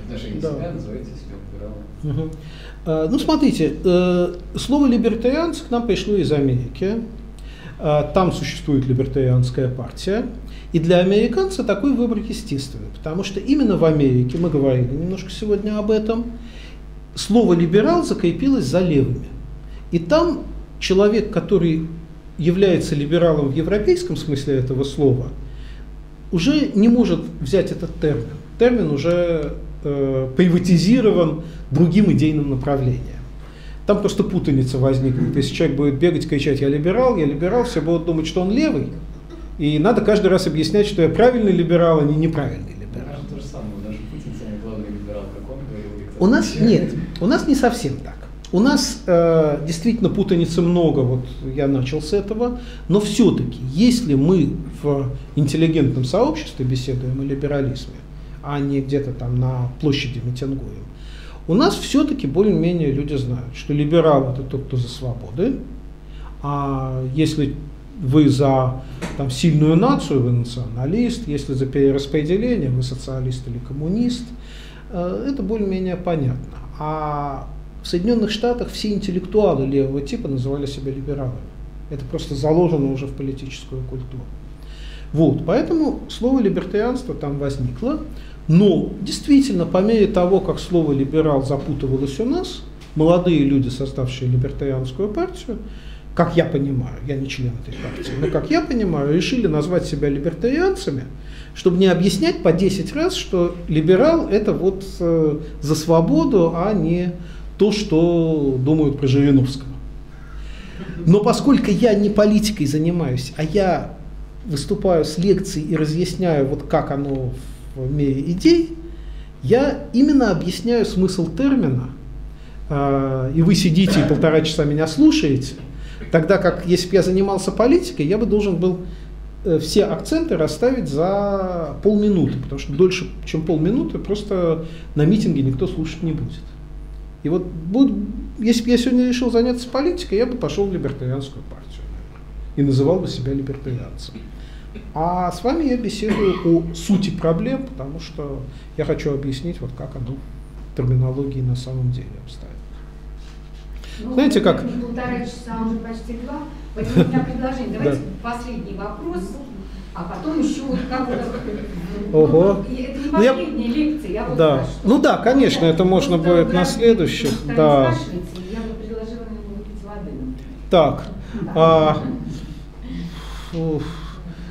Speaker 6: в отношении да. себя, называете себя либералом?
Speaker 1: Угу. А, ну, смотрите, э, слово либертарианцы к нам пришло из Америки. А, там существует либертарианская партия. И для американца такой выбор естественный, потому что именно в Америке, мы говорили немножко сегодня об этом, слово «либерал» закрепилось за левыми. И там человек, который является либералом в европейском смысле этого слова, уже не может взять этот термин. Термин уже э, приватизирован другим идейным направлением. Там просто путаница возникнет. Если человек будет бегать, кричать «я либерал», «я либерал», все будут думать, что он левый. И надо каждый раз объяснять, что я правильный либерал, а не неправильный либерал.
Speaker 6: то же самое. Даже Путин самый главный либерал, как он говорил.
Speaker 1: У нас нет. У нас не совсем так. У нас э, действительно путаницы много, вот я начал с этого, но все-таки, если мы в интеллигентном сообществе беседуем о либерализме, а не где-то там на площади митингуем, у нас все-таки более-менее люди знают, что либерал это тот, кто за свободы, а если вы за там, сильную нацию, вы националист, если за перераспределение, вы социалист или коммунист, э, это более-менее понятно. А в Соединенных Штатах все интеллектуалы левого типа называли себя либералами. Это просто заложено уже в политическую культуру. Вот, поэтому слово либертарианство там возникло. Но действительно, по мере того, как слово либерал запутывалось у нас, молодые люди, создавшие либертарианскую партию, как я понимаю, я не член этой партии, но как я понимаю, решили назвать себя либертарианцами, чтобы не объяснять по 10 раз, что либерал это вот э, за свободу, а не то, что думают про Жириновского. Но поскольку я не политикой занимаюсь, а я выступаю с лекцией и разъясняю, вот как оно в мире идей, я именно объясняю смысл термина, э, и вы сидите и полтора часа меня слушаете, тогда как если бы я занимался политикой, я бы должен был Э, все акценты расставить за полминуты, потому что дольше, чем полминуты, просто на митинге никто слушать не будет. И вот если бы я сегодня решил заняться политикой, я бы пошел в либертарианскую партию и называл бы себя либертарианцем. А с вами я беседую о сути проблем, потому что я хочу объяснить, вот как оно в терминологии на самом деле обстоит.
Speaker 7: Ну, Знаете как? Полтора часа, уже почти два. Поэтому у меня предложение. Давайте последний вопрос, а потом еще вот кого-то.
Speaker 1: Ого.
Speaker 7: Это не ну, последняя я... лекция, я вот
Speaker 1: да. Ну да, конечно, это можно будет на следующих. Да.
Speaker 7: Я бы предложила выпить воды.
Speaker 1: Так. А,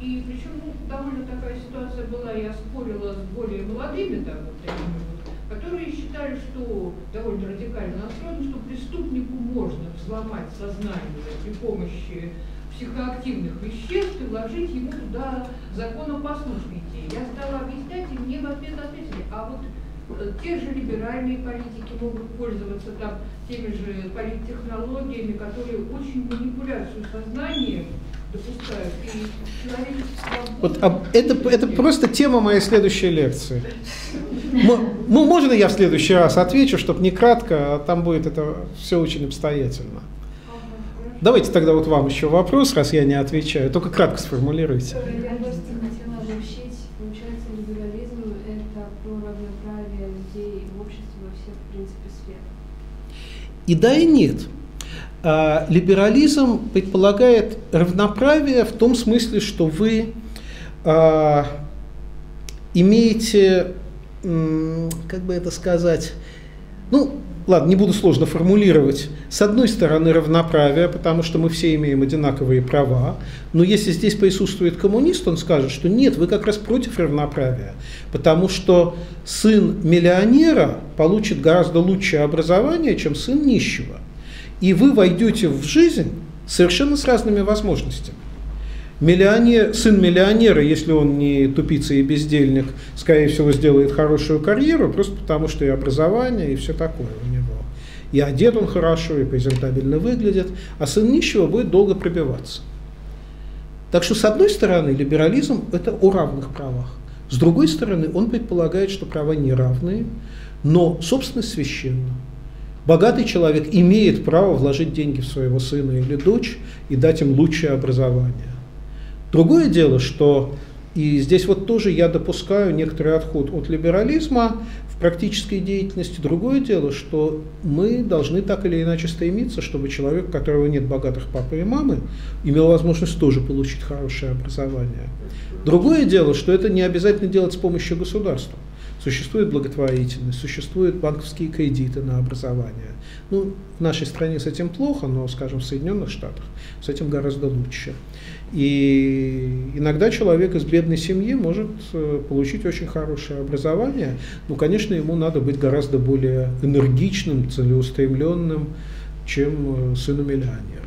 Speaker 7: И причем ну, довольно такая ситуация была, я спорила с более молодыми там, вот, такими вот, которые считали, что довольно радикально настроены, что преступнику можно взломать сознание при помощи психоактивных веществ и вложить ему туда законопослушные идеи. Я стала объяснять, и мне в ответ ответили, а вот э, те же либеральные политики могут пользоваться там теми же политтехнологиями, которые очень манипуляцию сознанием допускают. И человек
Speaker 1: Вот, а, это, это просто тема моей следующей лекции. Ну, можно я в следующий раз отвечу, чтобы не кратко, а там будет это все очень обстоятельно. Давайте тогда вот вам еще вопрос, раз я не отвечаю. Только кратко сформулируйте.
Speaker 8: Я просто хотела обобщить. Получается, либерализм – это про равноправие людей в обществе во всех, в принципе, сферах.
Speaker 1: И да, и нет. А, либерализм предполагает равноправие в том смысле, что вы а, имеете, как бы это сказать, ну, ладно, не буду сложно формулировать, с одной стороны равноправие, потому что мы все имеем одинаковые права, но если здесь присутствует коммунист, он скажет, что нет, вы как раз против равноправия, потому что сын миллионера получит гораздо лучшее образование, чем сын нищего. И вы войдете в жизнь совершенно с разными возможностями. Миллионер, сын миллионера, если он не тупица и бездельник, скорее всего, сделает хорошую карьеру, просто потому что и образование, и все такое у него. И одет он хорошо, и презентабельно выглядит, а сын нищего будет долго пробиваться. Так что, с одной стороны, либерализм – это о равных правах. С другой стороны, он предполагает, что права неравные, но собственность священна. Богатый человек имеет право вложить деньги в своего сына или дочь и дать им лучшее образование. Другое дело, что и здесь вот тоже я допускаю некоторый отход от либерализма в практической деятельности. Другое дело, что мы должны так или иначе стремиться, чтобы человек, у которого нет богатых папы и мамы, имел возможность тоже получить хорошее образование. Другое дело, что это не обязательно делать с помощью государства. Существует благотворительность, существуют банковские кредиты на образование. Ну, в нашей стране с этим плохо, но, скажем, в Соединенных Штатах с этим гораздо лучше. И иногда человек из бедной семьи может э, получить очень хорошее образование, но, конечно, ему надо быть гораздо более энергичным, целеустремленным, чем э, сыну миллионера.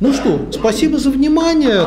Speaker 1: Ну что, спасибо за внимание.